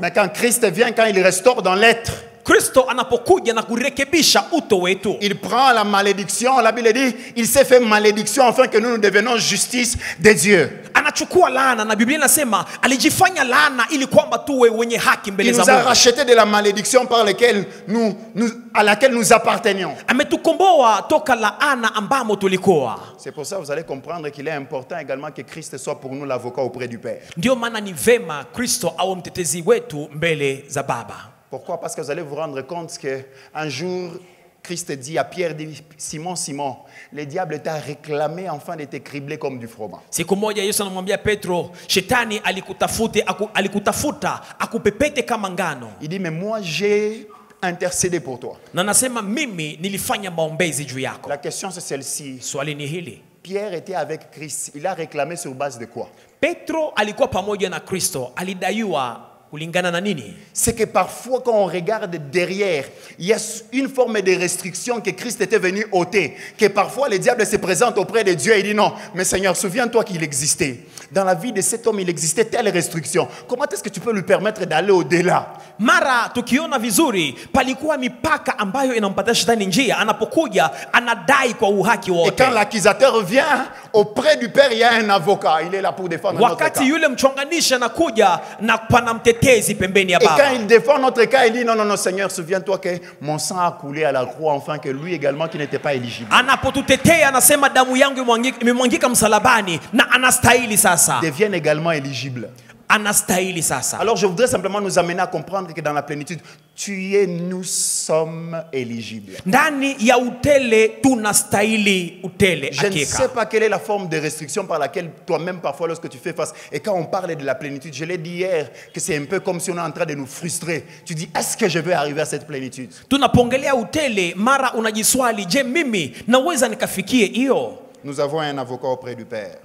Mais quand Christ vient, quand il restaure dans l'être, kristo anapokuja na kurekebisha uto wetu il prend la malédiction. La Bible dit, il s'est fait malédiction afin que nous nous devenions justice de Dieu. anachukua laana na biblia inasema alijifanya laana ili kwamba tuwe wenye haki mbele Il za nous a mungu racheté de la malédiction par laquelle nous, nous- à laquelle nous appartenions. ametukomboa toka laana ambamo tulikuwa C'est pour ça que vous allez comprendre qu'il est important également que Christ soit pour nous l'avocat auprès du Père. ndio maana ni vema kristo awe mtetezi wetu mbele za baba Pourquoi? Parce que vous allez vous rendre compte qu'un jour, Christ dit à Pierre, dit, Simon, Simon, le diable t'a réclamé afin de te cribler comme du froment. siku moja yesu anamwambia petro shetani alikutafute aku, alikutafuta akupepete kama ngano Il dit, mais moi j'ai intercédé pour toi. na nasema mimi nilifanya maombezi juu yako La question c'est celle-ci. swali ni hili Pierre était avec Christ. Il a réclamé sur base de quoi? Petro alikuwa pamoja na kristo alidaiwa C'est que parfois, quand on regarde derrière, il y a une forme de restriction que Christ était venu ôter. Que parfois, le diable se présente auprès de Dieu et dit non, mais Seigneur, souviens-toi qu'il existait. Dans la vie de cet homme, il existait telle restriction. Comment est-ce que tu peux lui permettre d'aller au-delà? Mara tukiona vizuri palikuwa mipaka ambayo inampatia shetani njia anapokuja anadai kwa uhaki Et wote quand l'accusateur vient, auprès du Père, il y a un avocat. Il est là pour défendre notre cas. wakati yule mchonganishi anakuja na pana mtetezi pembeni ya Et quand baba il défend notre cas, il dit non, non, non, Seigneur, souviens-toi que mon sang a coulé à la croix, enfin que lui également qui n'était pas éligible. anapotutetea anasema damu yangu imemwangika msalabani na anastahili sasa devienne également éligible. anastahili sasa Alors je voudrais simplement nous amener à comprendre que dans la plénitude, tu es, nous sommes éligibles. ndani ya utele tunastahili utele Je ne sais pas quelle est la forme de restriction par laquelle toi-même parfois lorsque tu fais face. Et quand on parle de la plénitude, je l'ai dit hier que c'est un peu comme si on est en train de nous frustrer. Tu dis, est-ce que je vais arriver à cette plénitude? Tunapongelea utele mara unajiswali je mimi naweza nikafikie hiyo? Nous avons un avocat auprès du Père.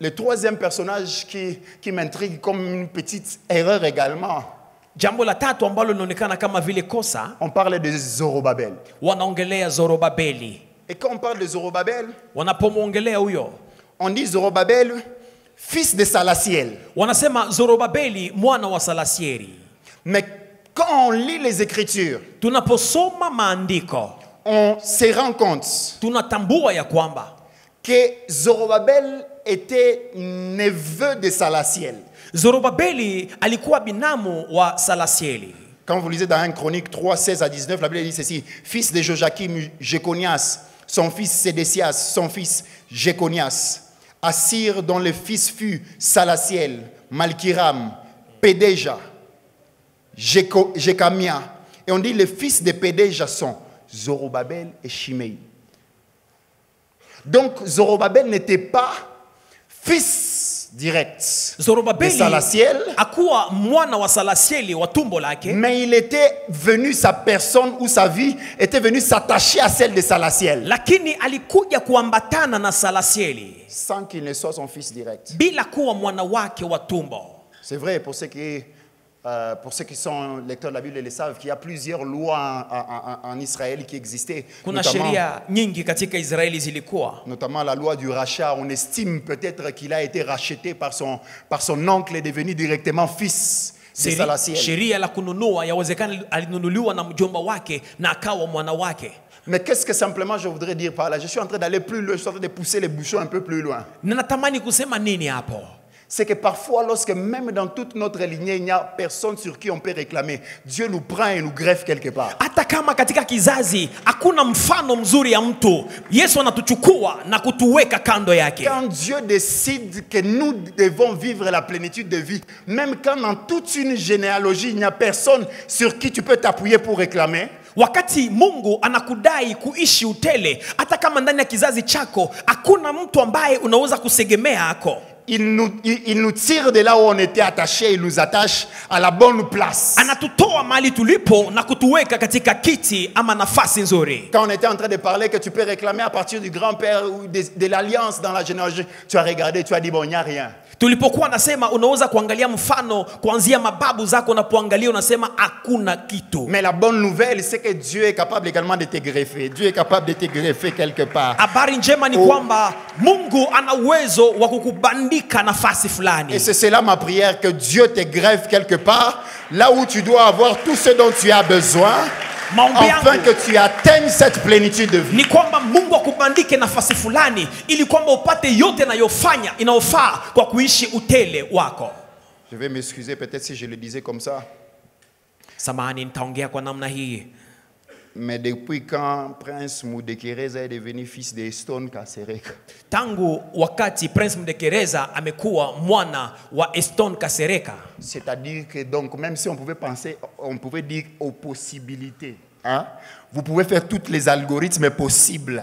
Le troisième personnage qui, qui m'intrigue comme une petite erreur également, jambo la tatu ambalo linaonekana kama vile kosa on parle de Zorobabel. wanaongelea zorobabeli Et quand on parle de Zorobabel, huyo on dit Zorobabel, fils de Salatiel. wanasema zorobabeli mwana wa salasieri Mais quand on lit les Écritures, tunaposoma maandiko on se rend compte tunatambua ya kwamba que Zorobabel était neveu de Salatiel. zorobabeli alikuwa binamu wa salasieli Quand vous lisez dans 1 Chronique 3, 16 à 19, la Bible dit ceci. Fils de Joachim, Jéconias, son fils Sédécias, son fils Jéconias, Assir, dont le fils fut Salatiel, Malkiram, Pédéja, Jécamia. Et on dit les fils de Pédéja sont Zorobabel et Shimei. Donc Zorobabel n'était pas fils direct de Salatiel, mais il était venu, sa personne ou sa vie était venue s'attacher à celle de Salatiel, lakini alikuja kuambatana na salasieli sans qu'il ne soit son fils direct. bila kuwa mwana wake wa tumbo C'est vrai, pour ceux, qui, euh, pour ceux qui sont lecteurs de la Bible, ils le savent qu'il y a plusieurs lois en, en- en- en Israël qui existaient, notamment, notamment la loi du rachat. On estime peut-être qu'il a été racheté par son, par son oncle et devenu directement fils la mwana wake. Mais qu'est-ce que simplement je voudrais dire par là? Je suis en train d'aller plus loin, je suis en train de pousser les bouchons un peu plus loin. C'est que parfois, lorsque même dans toute notre lignée, il n'y a personne sur qui on peut réclamer, Dieu nous prend et nous greffe quelque part. hata kama katika kizazi hakuna mfano mzuri ya mtu. Yesu anatuchukua na kutuweka kando yake. Quand Dieu décide que nous devons vivre la plénitude de vie, même quand dans toute une généalogie, il n'y a personne sur qui tu peux t'appuyer pour réclamer, wakati mungu anakudai kuishi utele hata kama ndani ya kizazi chako hakuna mtu ambaye unaweza kusegemea ako il nous, il, il nous tire de là où on était attaché, il nous attache à la bonne place. Quand on était en train de parler que tu peux réclamer à partir du grand-père ou de, de l'alliance dans la généalogie, tu as regardé, tu as dit, bon, il n'y a rien. Tulipokuwa nasema unaweza kuangalia mfano kuanzia mababu zako unapoangalia unasema hakuna kitu Mais la bonne nouvelle, c'est que Dieu est capable également de te greffer. Dieu est capable de te greffer quelque part. habari njema ni Oh. kwamba mungu ana uwezo wa kukubandika nafasi fulani Et c'est cela ma prière, que Dieu te greffe quelque part, là où tu dois avoir tout ce dont tu as besoin, maombi afin que tu atteignes cette plénitude de vie. ni kwamba mungu akubandike nafasi fulani ili kwamba upate yote inayofanya inayofaa kwa kuishi utele wako. Je vais m'excuser peut-être si je le disais comme ça, samahani nitaongea kwa namna hii mais depuis quand Prince Moudekereza est devenu fils de Stone Kasereka tangu wakati prince mdekereza amekuwa mwana wa eston kasereka C'est-à-dire que donc, même si on pouvait penser, on pouvait dire aux possibilités, hein, vous pouvez faire tous les algorithmes possibles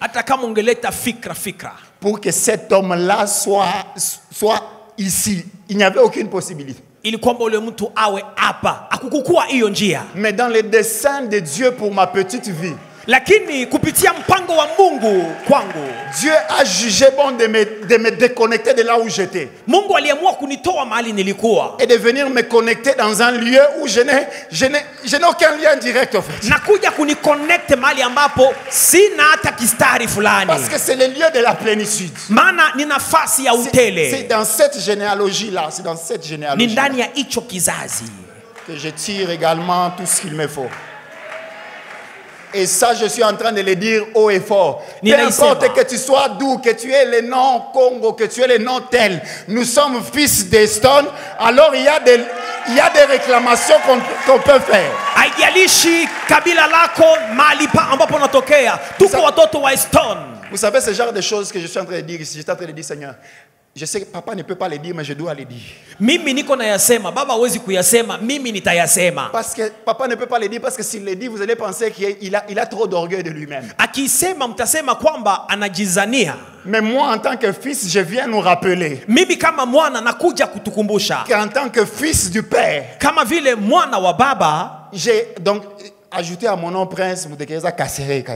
hata kama ungeleta fikra fikra pour que cet homme-là soit, soit ici. Il n'y avait aucune possibilité. Ili kwamba ule mtu awe hapa akukukua hiyo njia. Mais dans les desseins de Dieu pour ma petite vie, lakini kupitia mpango wa mungu kwangu Dieu a jugé bon de me, de me déconnecter de là où j'étais mungu aliamua kunitoa mahali nilikuwa et de venir me connecter dans un lieu où je n'ai, je n'ai, je n'ai aucun lien direct en fait. na kuja kuniconnect mahali ambapo sina hata kistari fulani Parce que c'est le lieu de la plénitude. maana ni nafasi ya C'est, c'est utele dans cette généalogie-là, c'est dans cette ni généalogie ndani ya hicho kizazi que je tire également tout ce qu'il me faut. Et ça, je suis en train de le dire haut et fort. Peu importe que tu sois d'où, que tu aies le nom Congo, que tu aies le nom tel, nous sommes fils d'Eston, alors il y a des, il y a des réclamations qu'on peut faire. haijalishi kabila lako mahali pa ambapo unatokea tuko Sa- watoto wa eston Vous savez ce genre de choses que je suis en train de dire ici. J'étais en train de dire, Seigneur, je sais que papa ne peut pas le dire, mais je dois le dire. mimi niko nayasema baba hawezi kuyasema mimi nitayasema Parce que papa ne peut pas le dire, parce que s'il le dit, vous allez penser qu'il a, il a trop d'orgueil de lui-même. akisema mtasema kwamba anajizania Mais moi, en tant que fils, je viens nous rappeler mimi kama mwana nakuja kutukumbusha qu'en tant que fils du Père, kama vile mwana wa baba j'ai donc ajouté à mon nom Prince Mudekereza Kasereka.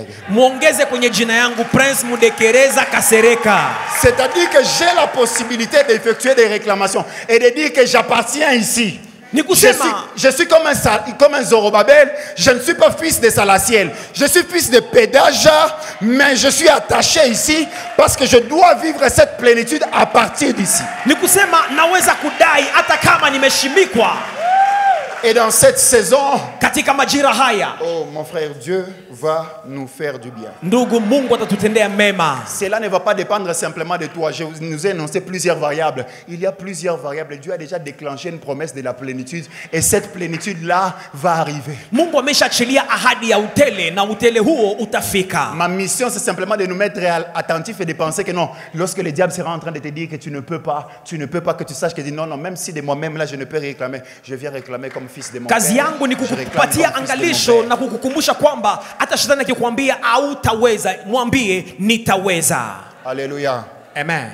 kwenye jina yangu prince mudekereza kasereka C'est-à-dire que j'ai la possibilité d'effectuer des réclamations et de dire que j'appartiens ici. Je suis, je suis comme, un, comme un Zorobabel, je ne suis pas fils de Salatiel, je suis fils de Pédaja, mais je suis attaché ici parce que je dois vivre cette plénitude à partir d'ici. ni kusema naweza kudai hata kama nimeshimikwa Et dans cette saison, katika majira haya oh mon frère, Dieu va nous faire du bien. Cela ne va pas dépendre simplement de toi. Je nous ai énoncé plusieurs variables. Il y a plusieurs variables. Dieu a déjà déclenché une promesse de la plénitude et cette plénitude-là va arriver. Ma mission, c'est simplement de nous mettre attentifs et de penser que non, lorsque le diable sera en train de te dire que tu ne peux pas, tu ne peux pas, que tu saches que dis non, non, même si de moi-même là je ne peux réclamer, je viens réclamer comme kazi yangu ni kukupatia angalisho na kukukumbusha kwamba hata shetani akikwambia hautaweza mwambie nitaweza Alléluia. amen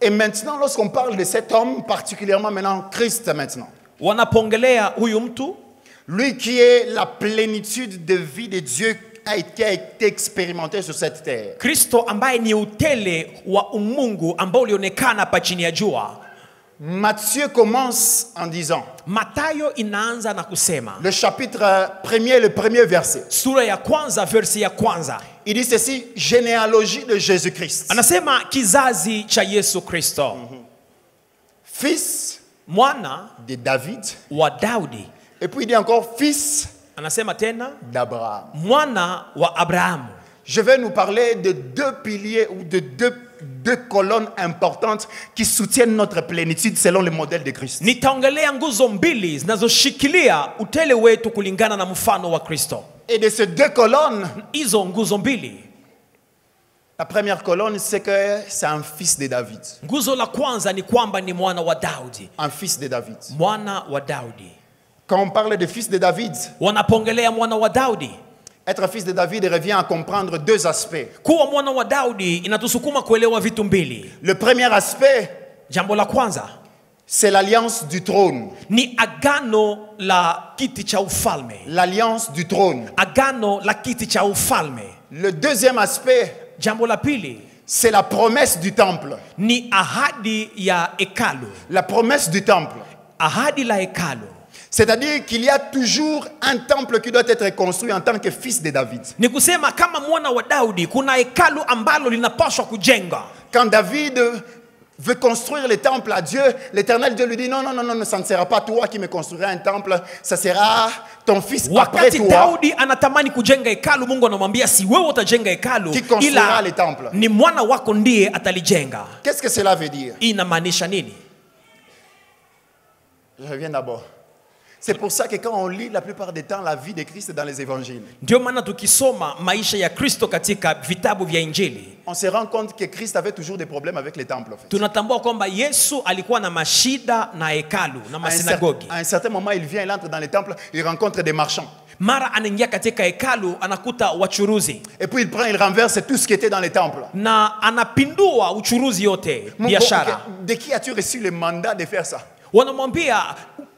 Et maintenant, lorsqu'on parle de cet homme, particulièrement maintenant, Christ maintenant, wanapongelea huyu mtu lui qui est la plénitude de vie de Dieu a été, a été expérimenté sur cette terre. kristo ambaye ni utele wa umungu ambao ulionekana hapa chini ya jua Matthieu commence en disant, matayo inaanza na kusema le chapitre premier, le premier verset, sura ya kwanza versi ya kwanza. Il dit ceci, généalogie de Jésus-Christ, anasema kizazi cha yesu kristo. Fils mwana de David, wa daudi. Et puis il dit encore fils anasema tena d'Abraham. mwana wa abrahamu. Je vais nous parler de deux piliers ou de deux, deux colonnes importantes qui soutiennent notre plénitude selon le modèle de Christ. nitaongelea nguzo mbili zinazoshikilia utele wetu kulingana na mfano wa kristo Et de ces deux colonnes, hizo nguzo mbili la première colonne, c'est que c'est un fils de David. nguzo la kwanza ni kwamba ni mwana wa daudi Un fils de David. mwana wa daudi Quand on parle de fils de David, wanapongelea mwana wa daudi être fils de David revient à comprendre deux aspects. kuwa mwana wa daudi inatusukuma kuelewa vitu mbili Le premier aspect, jambo la kwanza c'est l'alliance du trône. ni agano la kiti cha ufalme L'alliance du trône. agano la kiti cha ufalme Le deuxième aspect, jambo la pili c'est la promesse du temple. ni ahadi ya hekalu La promesse du temple. ahadi la hekalu C'est-à-dire qu'il y a toujours un temple qui doit être construit en tant que fils de David. Quand David veut construire le temple à Dieu, l'éternel Dieu lui dit non, non, non, non, ça ne sera pas toi qui me construiras un temple, ça sera ton fils après toi. daudi anatamani kujenga hekalu mungu anamwambia si wewe utajenga hekalu Qui construira le temple? ni mwana wako ndiye atalijenga Qu'est-ce que cela veut dire? Hii inamaanisha nini? Je reviens d'abord. C'est pour ça que quand on lit la plupart des temps la vie de Christ dans les évangiles, ndio maana tukisoma maisha ya kristo katika vitabu vya injili on se rend compte que Christ avait toujours des problèmes avec les temples. En fait. tunatambua kwamba yesu alikuwa na mashida na hekalu na À un, cer- masinagogi à un certain moment, il vient, il entre dans les temples, il rencontre des marchands. mara anaingia katika hekalu anakuta wachuruzi Et puis il prend, il renverse tout ce qui était dans les temples. na anapindua uchuruzi yote Mon- biashara bon, ok, De qui as-tu reçu le mandat de faire ça? Wanamwambia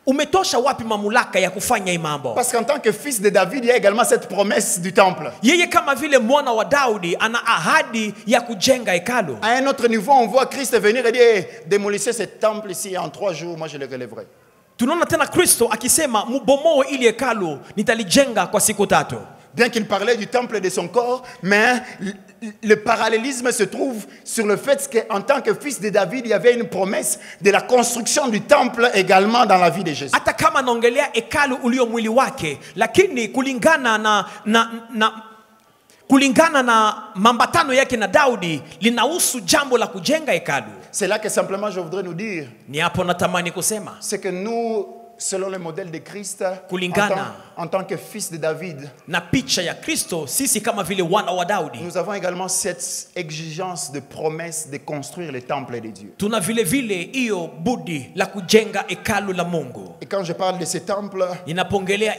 umetosha wapi mamlaka ya kufanya hii mambo Parce qu'en tant que fils de David, il y a également cette promesse du temple. yeye kama vile mwana wa daudi ana ahadi ya kujenga hekalu À un autre niveau, on voit Christ venir et dire Eh, démolissez ce temple ici en trois jours, moi je le relèverai. tunaona tena kristo akisema mbomoe ili hekalu nitalijenga kwa siku tatu Bien qu'il parlait du temple de son corps, mais le- parallélisme se trouve sur le fait qu'en tant que fils de David, il y avait une promesse de la construction du temple également dans la vie de Jésus. hata kama anaongelea hekalu ulio mwili wake lakini kulingana na, na, na kulingana na mambatano yake na daudi linahusu jambo la kujenga hekalu C'est là que simplement je voudrais nous dire, ni hapo natamani kusema c'est que nous, selon le modèle de Christ, en tant, en tant que fils de David, na picha ya kristo sisi kama vile wana wa daudi. Nous avons également cette exigence de promesse de construire le temple de Dieu. tuna vile vile hiyo budi la kujenga hekalu la mungu. Et quand je parle de ce temple, ninapongelea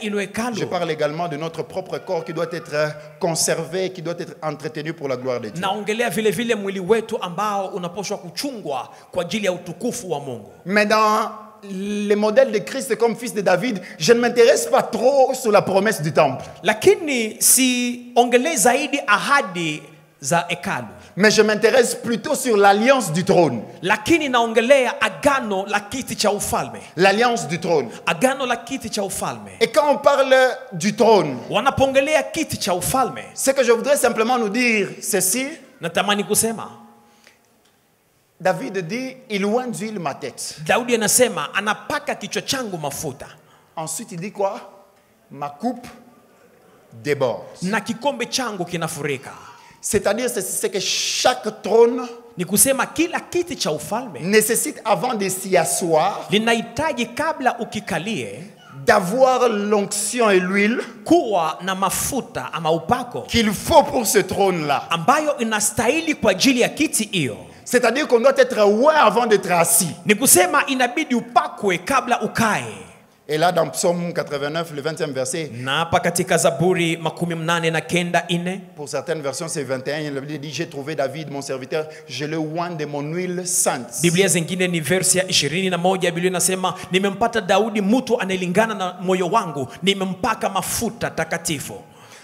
je parle également de notre propre corps qui doit être conservé, qui doit être entretenu pour la gloire de Dieu. naongelea vile vile mwili wetu ambao unaposhwa kuchungwa kwa ajili ya utukufu wa mungu. Mais dans le modèle de Christ comme fils de David, je ne m'intéresse pas trop sur la promesse du temple, lakini siongelee zaidi ahadi za hekalu. Mais je m'intéresse plutôt sur l'alliance du trône. lakini naongelea agano la kiti cha ufalme. L'alliance du trône. agano la kiti cha ufalme. Et quand on parle du trône, wanapongelea kiti cha ufalme. ce que je voudrais simplement nous dire, ceci, natamani kusema David dit, il oint d'huile ma tête. daudi anasema anapaka kichwa changu mafuta Ensuite, il dit quoi? Ma coupe déborde. na kikombe changu kinafurika C'est-à-dire, c'est que chaque trône ni kusema kila kiti cha ufalme nécessite, avant de s'y asseoir, linahitaji kabla ukikalie d'avoir l'onction et l'huile kuwa na mafuta ama upako qu'il faut pour ce trône-là. ambayo inastahili kwa ajili ya kiti hiyo C'est-à-dire qu'on doit être oint avant d'être assis. ni kusema inabidi upakwe kabla ukae Et là, dans Psaume 89, le 20e verset, na hapa katika zaburi makumi mnane na kenda ine pour certaines versions, c'est 21, il dit, j'ai trouvé David, mon serviteur, je le oint de mon huile sainte. biblia zingine ni versi ya ishirini na moja biblia inasema nimempata daudi mtu anayelingana na moyo wangu nimempaka mafuta takatifu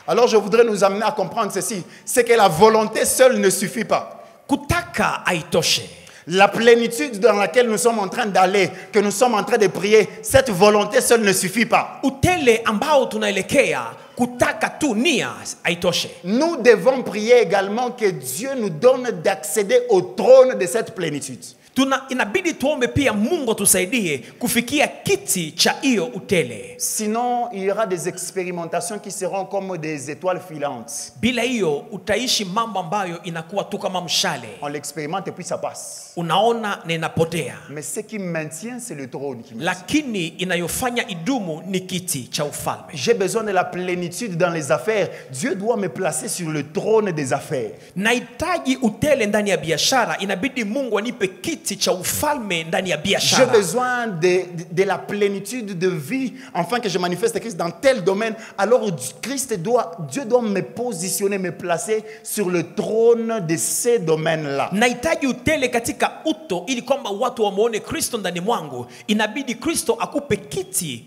Alors je voudrais nous amener à comprendre ceci, c'est que la volonté seule ne suffit pas. Kutaka aitoshe La plénitude dans laquelle nous sommes en train d'aller, que nous sommes en train de prier, cette volonté seule ne suffit pas. utele ambao tunaelekea kutaka tu nia haitoshe Nous devons prier également que Dieu nous donne d'accéder au trône de cette plénitude. Tuna, inabidi tuombe pia mungu atusaidie kufikia kiti cha hiyo utele Sinon, il y aura des expérimentations qui seront comme des étoiles filantes. bila hiyo utaishi mambo ambayo inakuwa tu kama mshale On l'expérimente puis ça passe. unaona na inapotea Mais ce qui maintient, c'est le trône qui maintient. lakini inayofanya idumu ni kiti cha ufalme J'ai besoin de la plénitude dans les affaires. Dieu doit me placer sur le trône des affaires. nahitaji utele ndani ya biashara inabidi mungu anipe kiti J'ai besoin de, de- la plénitude de vie afin que je manifeste Christ dans tel domaine. Alors Christ doit, Dieu doit me positionner, me placer sur le trône de ces domaines-là. nahitaji utele katika uto ili kwamba watu wamwone kristo ndani mwangu inabidi kristo akupe kiti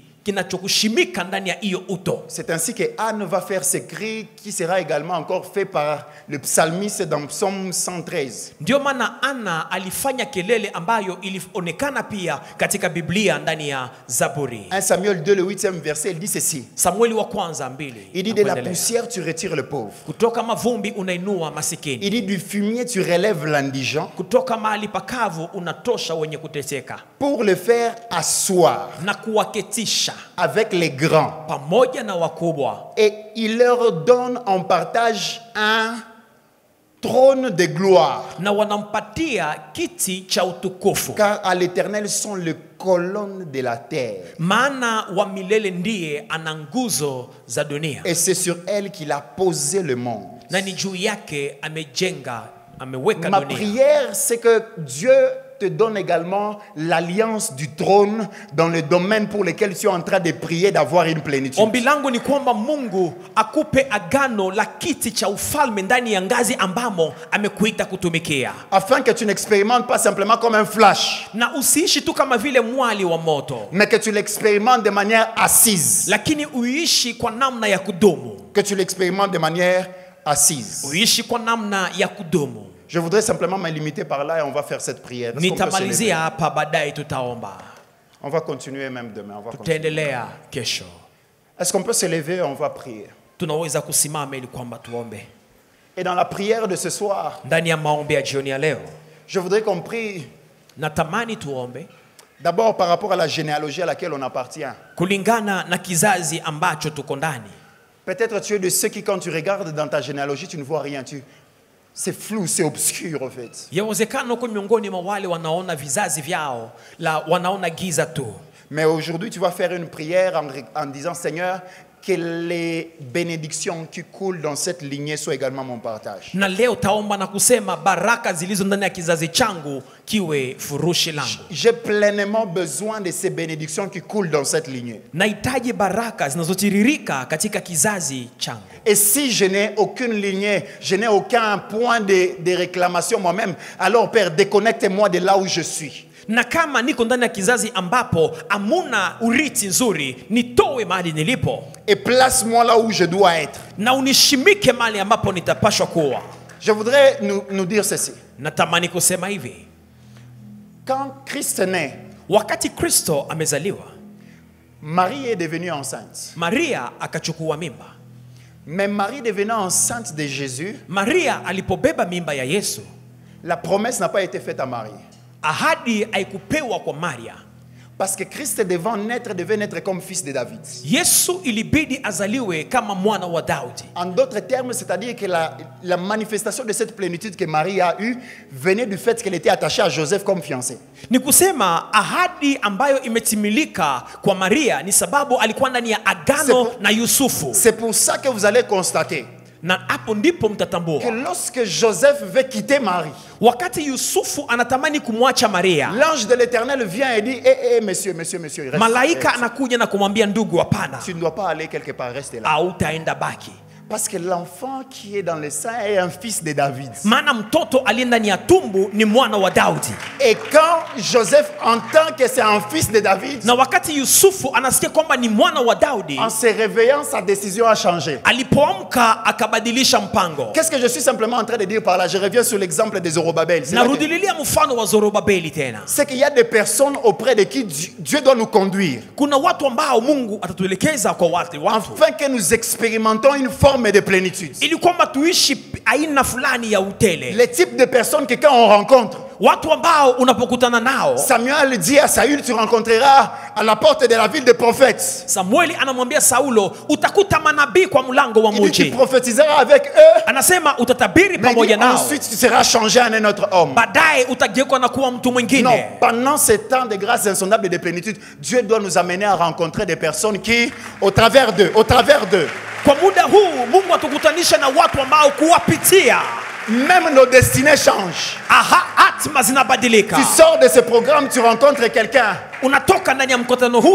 C'est ainsi que Anne va faire ce cri qui sera également encore fait par le psalmiste dans Psaume 113. ndio maana ana alifanya kelele ambayo ilionekana pia katika biblia ndani ya zaburi. 1 Samuel 2, le 8e verset, il dit ceci. samueli wa kwanza mbili Il dit de la poussière tu retires le pauvre. kutoka mavumbi unainua masikini. Il dit du fumier tu relèves l'indigent. Kutoka mahali pakavu unatosha wenye kuteseka. Pour le faire asseoir. Na kuwaketisha avec les grands. Et il leur donne en partage un trône de gloire. Car à l'éternel sont les colonnes de la terre. Et c'est sur elle qu'il a posé le monde. Ma prière, c'est que Dieu te donne également l'alliance du trône dans le domaine pour lequel tu es en train de prier d'avoir une plénitude. ombi langu ni kwamba mungu akupe agano la kiti cha ufalme ndani ya ngazi ambamo amekuita kutumikia Afin que tu n'expérimentes pas simplement comme un flash, na usiishi tu kama vile mwali wa moto mais que tu l'expérimentes de manière assise. lakini uishi kwa namna ya kudumu Que tu l'expérimentes de manière assise. uishi kwa namna ya kudumu Je voudrais simplement me limiter par là et on va faire cette prière. On va continuer même demain. on va continuer. Est-ce qu'on peut se lever On va prier. Et dans la prière de ce soir, je voudrais qu'on prie d'abord par rapport à la généalogie à laquelle on appartient. Peut-être tu es de ceux qui, quand tu regardes dans ta généalogie, tu ne vois rien. Tu... C'est flou, c'est obscur en fait. yawezekana huko miongoni mwa wale wanaona vizazi vyao la wanaona giza tu Mais aujourd'hui, tu vas faire une prière en disant Seigneur, que les bénédictions qui coulent dans cette lignée soient également mon partage. na leo taomba na kusema baraka zilizo ndani ya kizazi changu kiwe furushi langu J'ai pleinement besoin de ces bénédictions qui coulent dans cette lignée. nahitaji baraka zinazotiririka katika kizazi changu Et si je n'ai aucune lignée, je n'ai aucun point de, de réclamation moi-même, alors Père, déconnecte-moi de là où je suis. Na kama niko ndani ya kizazi ambapo amuna urithi nzuri nitowe mahali nilipo Et place-moi là où je dois être. na unishimike mahali ambapo nitapashwa kuwa Je voudrais nous, nous dire ceci. natamani kusema hivi Quand Christ naît, wakati kristo amezaliwa Marie est devenue enceinte. maria akachukua mimba Mais Marie devenant enceinte de Jésus, maria alipobeba mimba ya yesu la promesse n'a pas été faite à Marie. Ahadi haikupewa kwa maria. Parce que Christ devant naître devait naître comme fils de David. yesu ilibidi azaliwe kama mwana wa daudi. En d'autres termes, c'est-à-dire que la, la manifestation de cette plénitude que Marie a eue venait du fait qu'elle était attachée à Joseph comme ni kusema ahadi ambayo imetimilika kwa maria ni sababu alikuwa ndani ya agano Sepo- na yusufu. C'est pour ça que vous allez constater na hapo ndipo mtatambua lorsque Joseph veut quitter Marie, wakati yusufu anatamani kumwacha maria l'ange de l'Éternel vient et dit Eh, eh, monsieur, monsieur, monsieur, reste, malaika reste. anakuja na kumwambia ndugu hapana tu ne dois pas aller quelque part, reste là. hautaenda baki Parce que l'enfant qui est dans le sein est un fils de David. Et quand Joseph entend que c'est un fils de David, en se réveillant, sa décision a changé. Qu'est-ce que je suis simplement en train de dire par là? Je reviens sur l'exemple des Zorobabel. C'est qu'il y a des personnes auprès de qui Dieu- doit nous conduire afin que nous expérimentons une forme de plénitude. Les types de personnes que quand on rencontre, watu ambao unapokutana nao Samuel dit à Saül, tu rencontreras à la porte de la ville des prophètes. samueli anamwambia saulo utakuta manabii kwa mlango wa dit, tu mji. prophétiseras avec eux, anasema utatabiri pamoja nao. Ensuite tu seras changé en un autre homme. baadaye utageuka na kuwa mtu Non, mwingine pendant ces temps de grâce insondable et de plénitude, Dieu doit nous amener à rencontrer des personnes qui, au travers d'eux, au travers d'eux, kwa muda huu mungu atukutanisha na watu ambao kuwapitia même nos destinées changent. aha hatima zinabadilika Tu sors de ce programme, tu rencontres quelqu'un.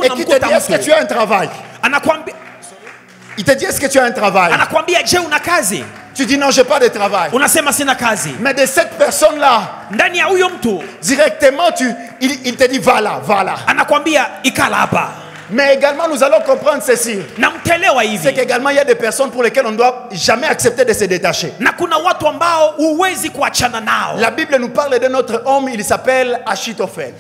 Et qui te dit, est-ce que tu as un travail? Il te dit, est-ce que tu as un travail? Tu dis, non, je n'ai pas de travail. Mais de cette personne-là, directement, tu, il, il te dit, va là, va là. Mais également, nous allons comprendre ceci. C'est qu'également, il y a des personnes pour lesquelles on ne doit jamais accepter de se détacher. La Bible nous parle de notre homme, il s'appelle Achitophel.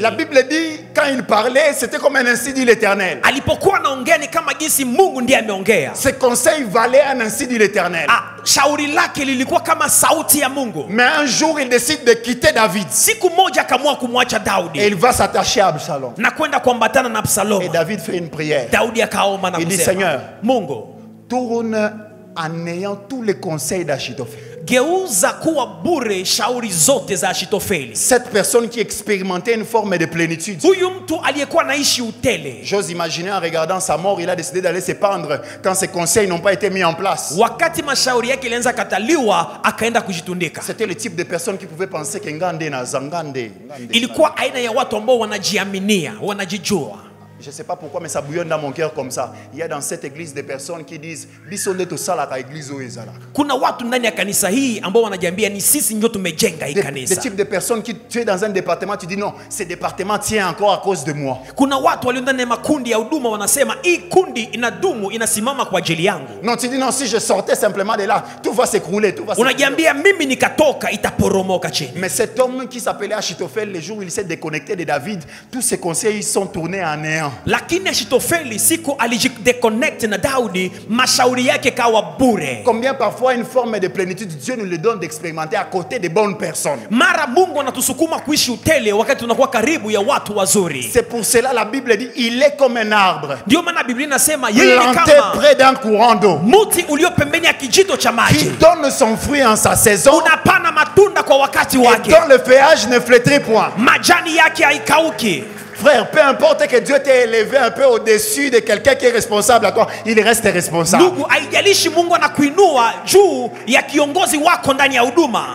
La Bible dit, quand il parlait, c'était comme un ainsi dit l'Éternel. Ses conseils valaient un ainsi dit l'Éternel. Ah, Mais un jour, il décide de quitter David. Et il va s'attacher à Absalom. Na kwenda kuambatana na Et David fait une prière. daudi akaomba na Il dit, Seigneur, mungu Tourne en ayant tous les conseils d'Achitophel. Cette personne qui expérimentait une forme de plénitude. J'ose imaginer en regardant sa mort, il a décidé d'aller se pendre quand ses conseils n'ont pas été mis en place. C'était le type de personne qui pouvait penser que Ngande na Zangande. Ngande. Ilikuwa aina ya watu ambao wanajiaminia, wanajijua. Je ne sais pas pourquoi, mais ça bouillonne dans mon cœur comme ça. Il y a dans cette église des personnes qui disent église. Kuna watu ndani ya kanisa hii ambao wanajiambia ni sisi ndio tumejenga hii Des, types de personnes qui, tu es dans un département, tu dis non, ce département tient encore à cause de moi. Kuna watu walio ndani ya makundi ya huduma wanasema hii kundi inadumu, inasimama kwa ajili yangu. Non, tu dis non, si je sortais simplement de là, tout va s'écrouler, tout va s'écrouler. Unajiambia mimi nikatoka itaporomoka chini. Mais cet homme qui s'appelait Achitophel, le jour où il s'est déconnecté de David, tous ses conseils sont tournés en néant. Lakini Ashitofeli siku alijideconnect na Daudi, mashauri yake kawa bure. Combien parfois une forme de plénitude, Dieu nous le donne d'expérimenter à côté des bonnes personnes. Mara Mungu anatusukuma kuishi utele wakati tunakuwa karibu ya watu wazuri. C'est pour cela la Bible dit, il est comme un arbre Ndio maana Biblia inasema yeye ni planté près d'un courant d'eau mti ulio pembeni ya kijito cha qui donne son fruit en sa saison unapana matunda kwa wakati et dont le feuillage ne flétrit point. majani yake haikauki. Frère, peu importe que Dieu t'ait élevé un peu au-dessus de quelqu'un qui est responsable à toi, il reste responsable.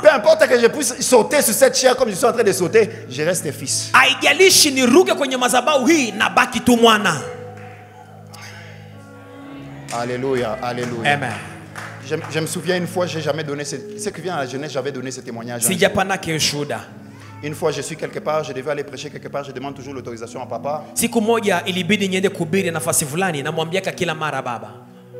Peu importe que je puisse sauter sur cette chair comme je suis en train de sauter, je reste fils. Alléluia, alléluia. Amen. Je, je me souviens une fois, j'ai jamais donné ce, ce qui vient à la jeunesse, j'avais donné ce témoignage. Une fois, je suis quelque part, je devais aller prêcher quelque part, je demande toujours l'autorisation à papa. Siku moja ilibidi niende kuhubiri nafasi fulani, namwambiaka kila mara baba,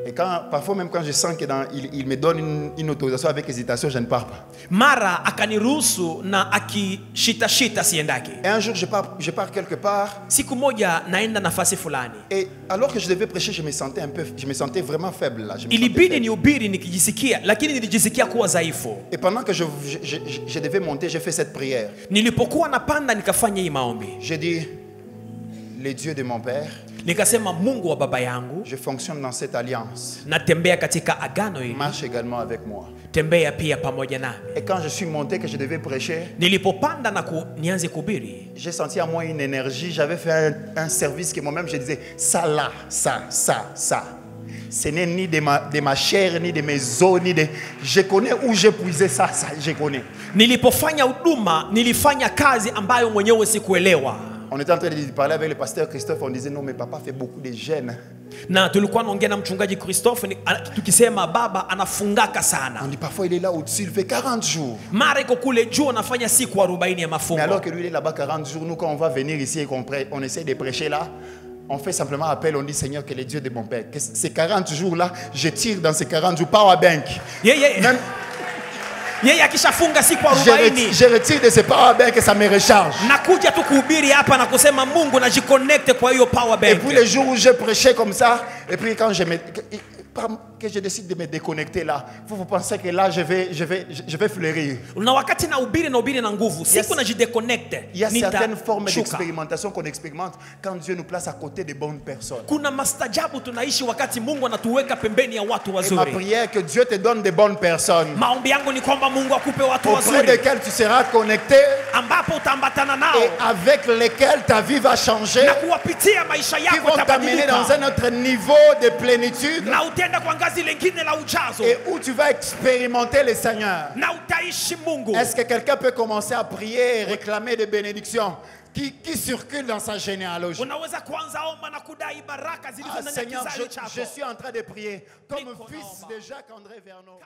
Et quand, parfois même quand je sens qu'il il me donne une, une autorisation avec hésitation, je ne pars pas. mara akaniruhusu na akishitashita siendake. Et un jour, je pars, je pars quelque part, Siku moja naenda nafasi fulani, et alors que je devais prêcher, je me sentais un peu, je me sentais vraiment faible là. Ilibidi nihubiri nikijisikia, lakini nilijisikia kuwa dhaifu. Et pendant que je, je, je- je devais monter, j'ai fait cette prière. Nilipokuwa napanda nikafanya hii maombi, J'ai dit, les dieux de mon père, nikasema Mungu wa baba yangu, je fonctionne dans cette alliance. natembea katika agano hili, Marche également avec moi. tembea pia pamoja nami. Et quand je suis monté, que je devais prêcher, Nilipopanda na ku, nianze kuhubiri, j'ai senti à moi une énergie. J'avais fait un, un service que moi-même je disais, ça là, ça, ça, ça. Ce n'est ni de ma, de ma chair, ni de mes os, ni de... Je connais où j'ai puisé ça, ça, je connais. nilipofanya huduma nilifanya kazi ambayo mwenyewe sikuelewa, On était en train de parler avec le pasteur Christophe, on disait, non, mais papa fait beaucoup de jeûnes. na tulikuwa naongea na mchungaji Christophe tukisema baba anafungaka On dit, parfois il est là au-dessus, il fait 40 jours. mara iko kule juu anafanya siku 40 ya Mais alors que lui, il est là-bas 40 jours, nous, quand on va venir ici et qu'on on essaie de prêcher là, on fait simplement appel, on dit Seigneur, que les dieux de mon Père, que ces 40 jours-là, je tire dans ces 40 jours, power bank. Même, siku je, retire, 40 je retire de ces power bank et ça me recharge. Et puis les jours où je prêchais comme ça, et puis quand je me, que, que je décide de me déconnecter là, vous, vous pensez que là, je vais, je vais, je je vais fleurir. na wakati nahubiri nahubiri na nguvu, siku najideconnect Il y a certaines formes d'expérimentation qu'on expérimente quand Dieu nous place à côté des bonnes personnes. Kuna mastajabu tunaishi wakati Mungu anatuweka pembeni ya watu Et ma prière, que Dieu te donne des bonnes personnes. Maombi yangu ni kwamba Mungu akupe watu auprès wazuri. desquelles tu seras connecté ambapo utaambatana et avec lesquels ta vie va changer, na kuwapitia maisha qui vont t'amener dans un autre niveau de plénitude. Na et où tu vas expérimenter le Seigneur. Est-ce que quelqu'un peut commencer à prier et réclamer des bénédictions qui, qui circulent dans sa généalogie? Ah, Seigneur, je, je suis en train de prier comme fils de Jacques-André Vernon.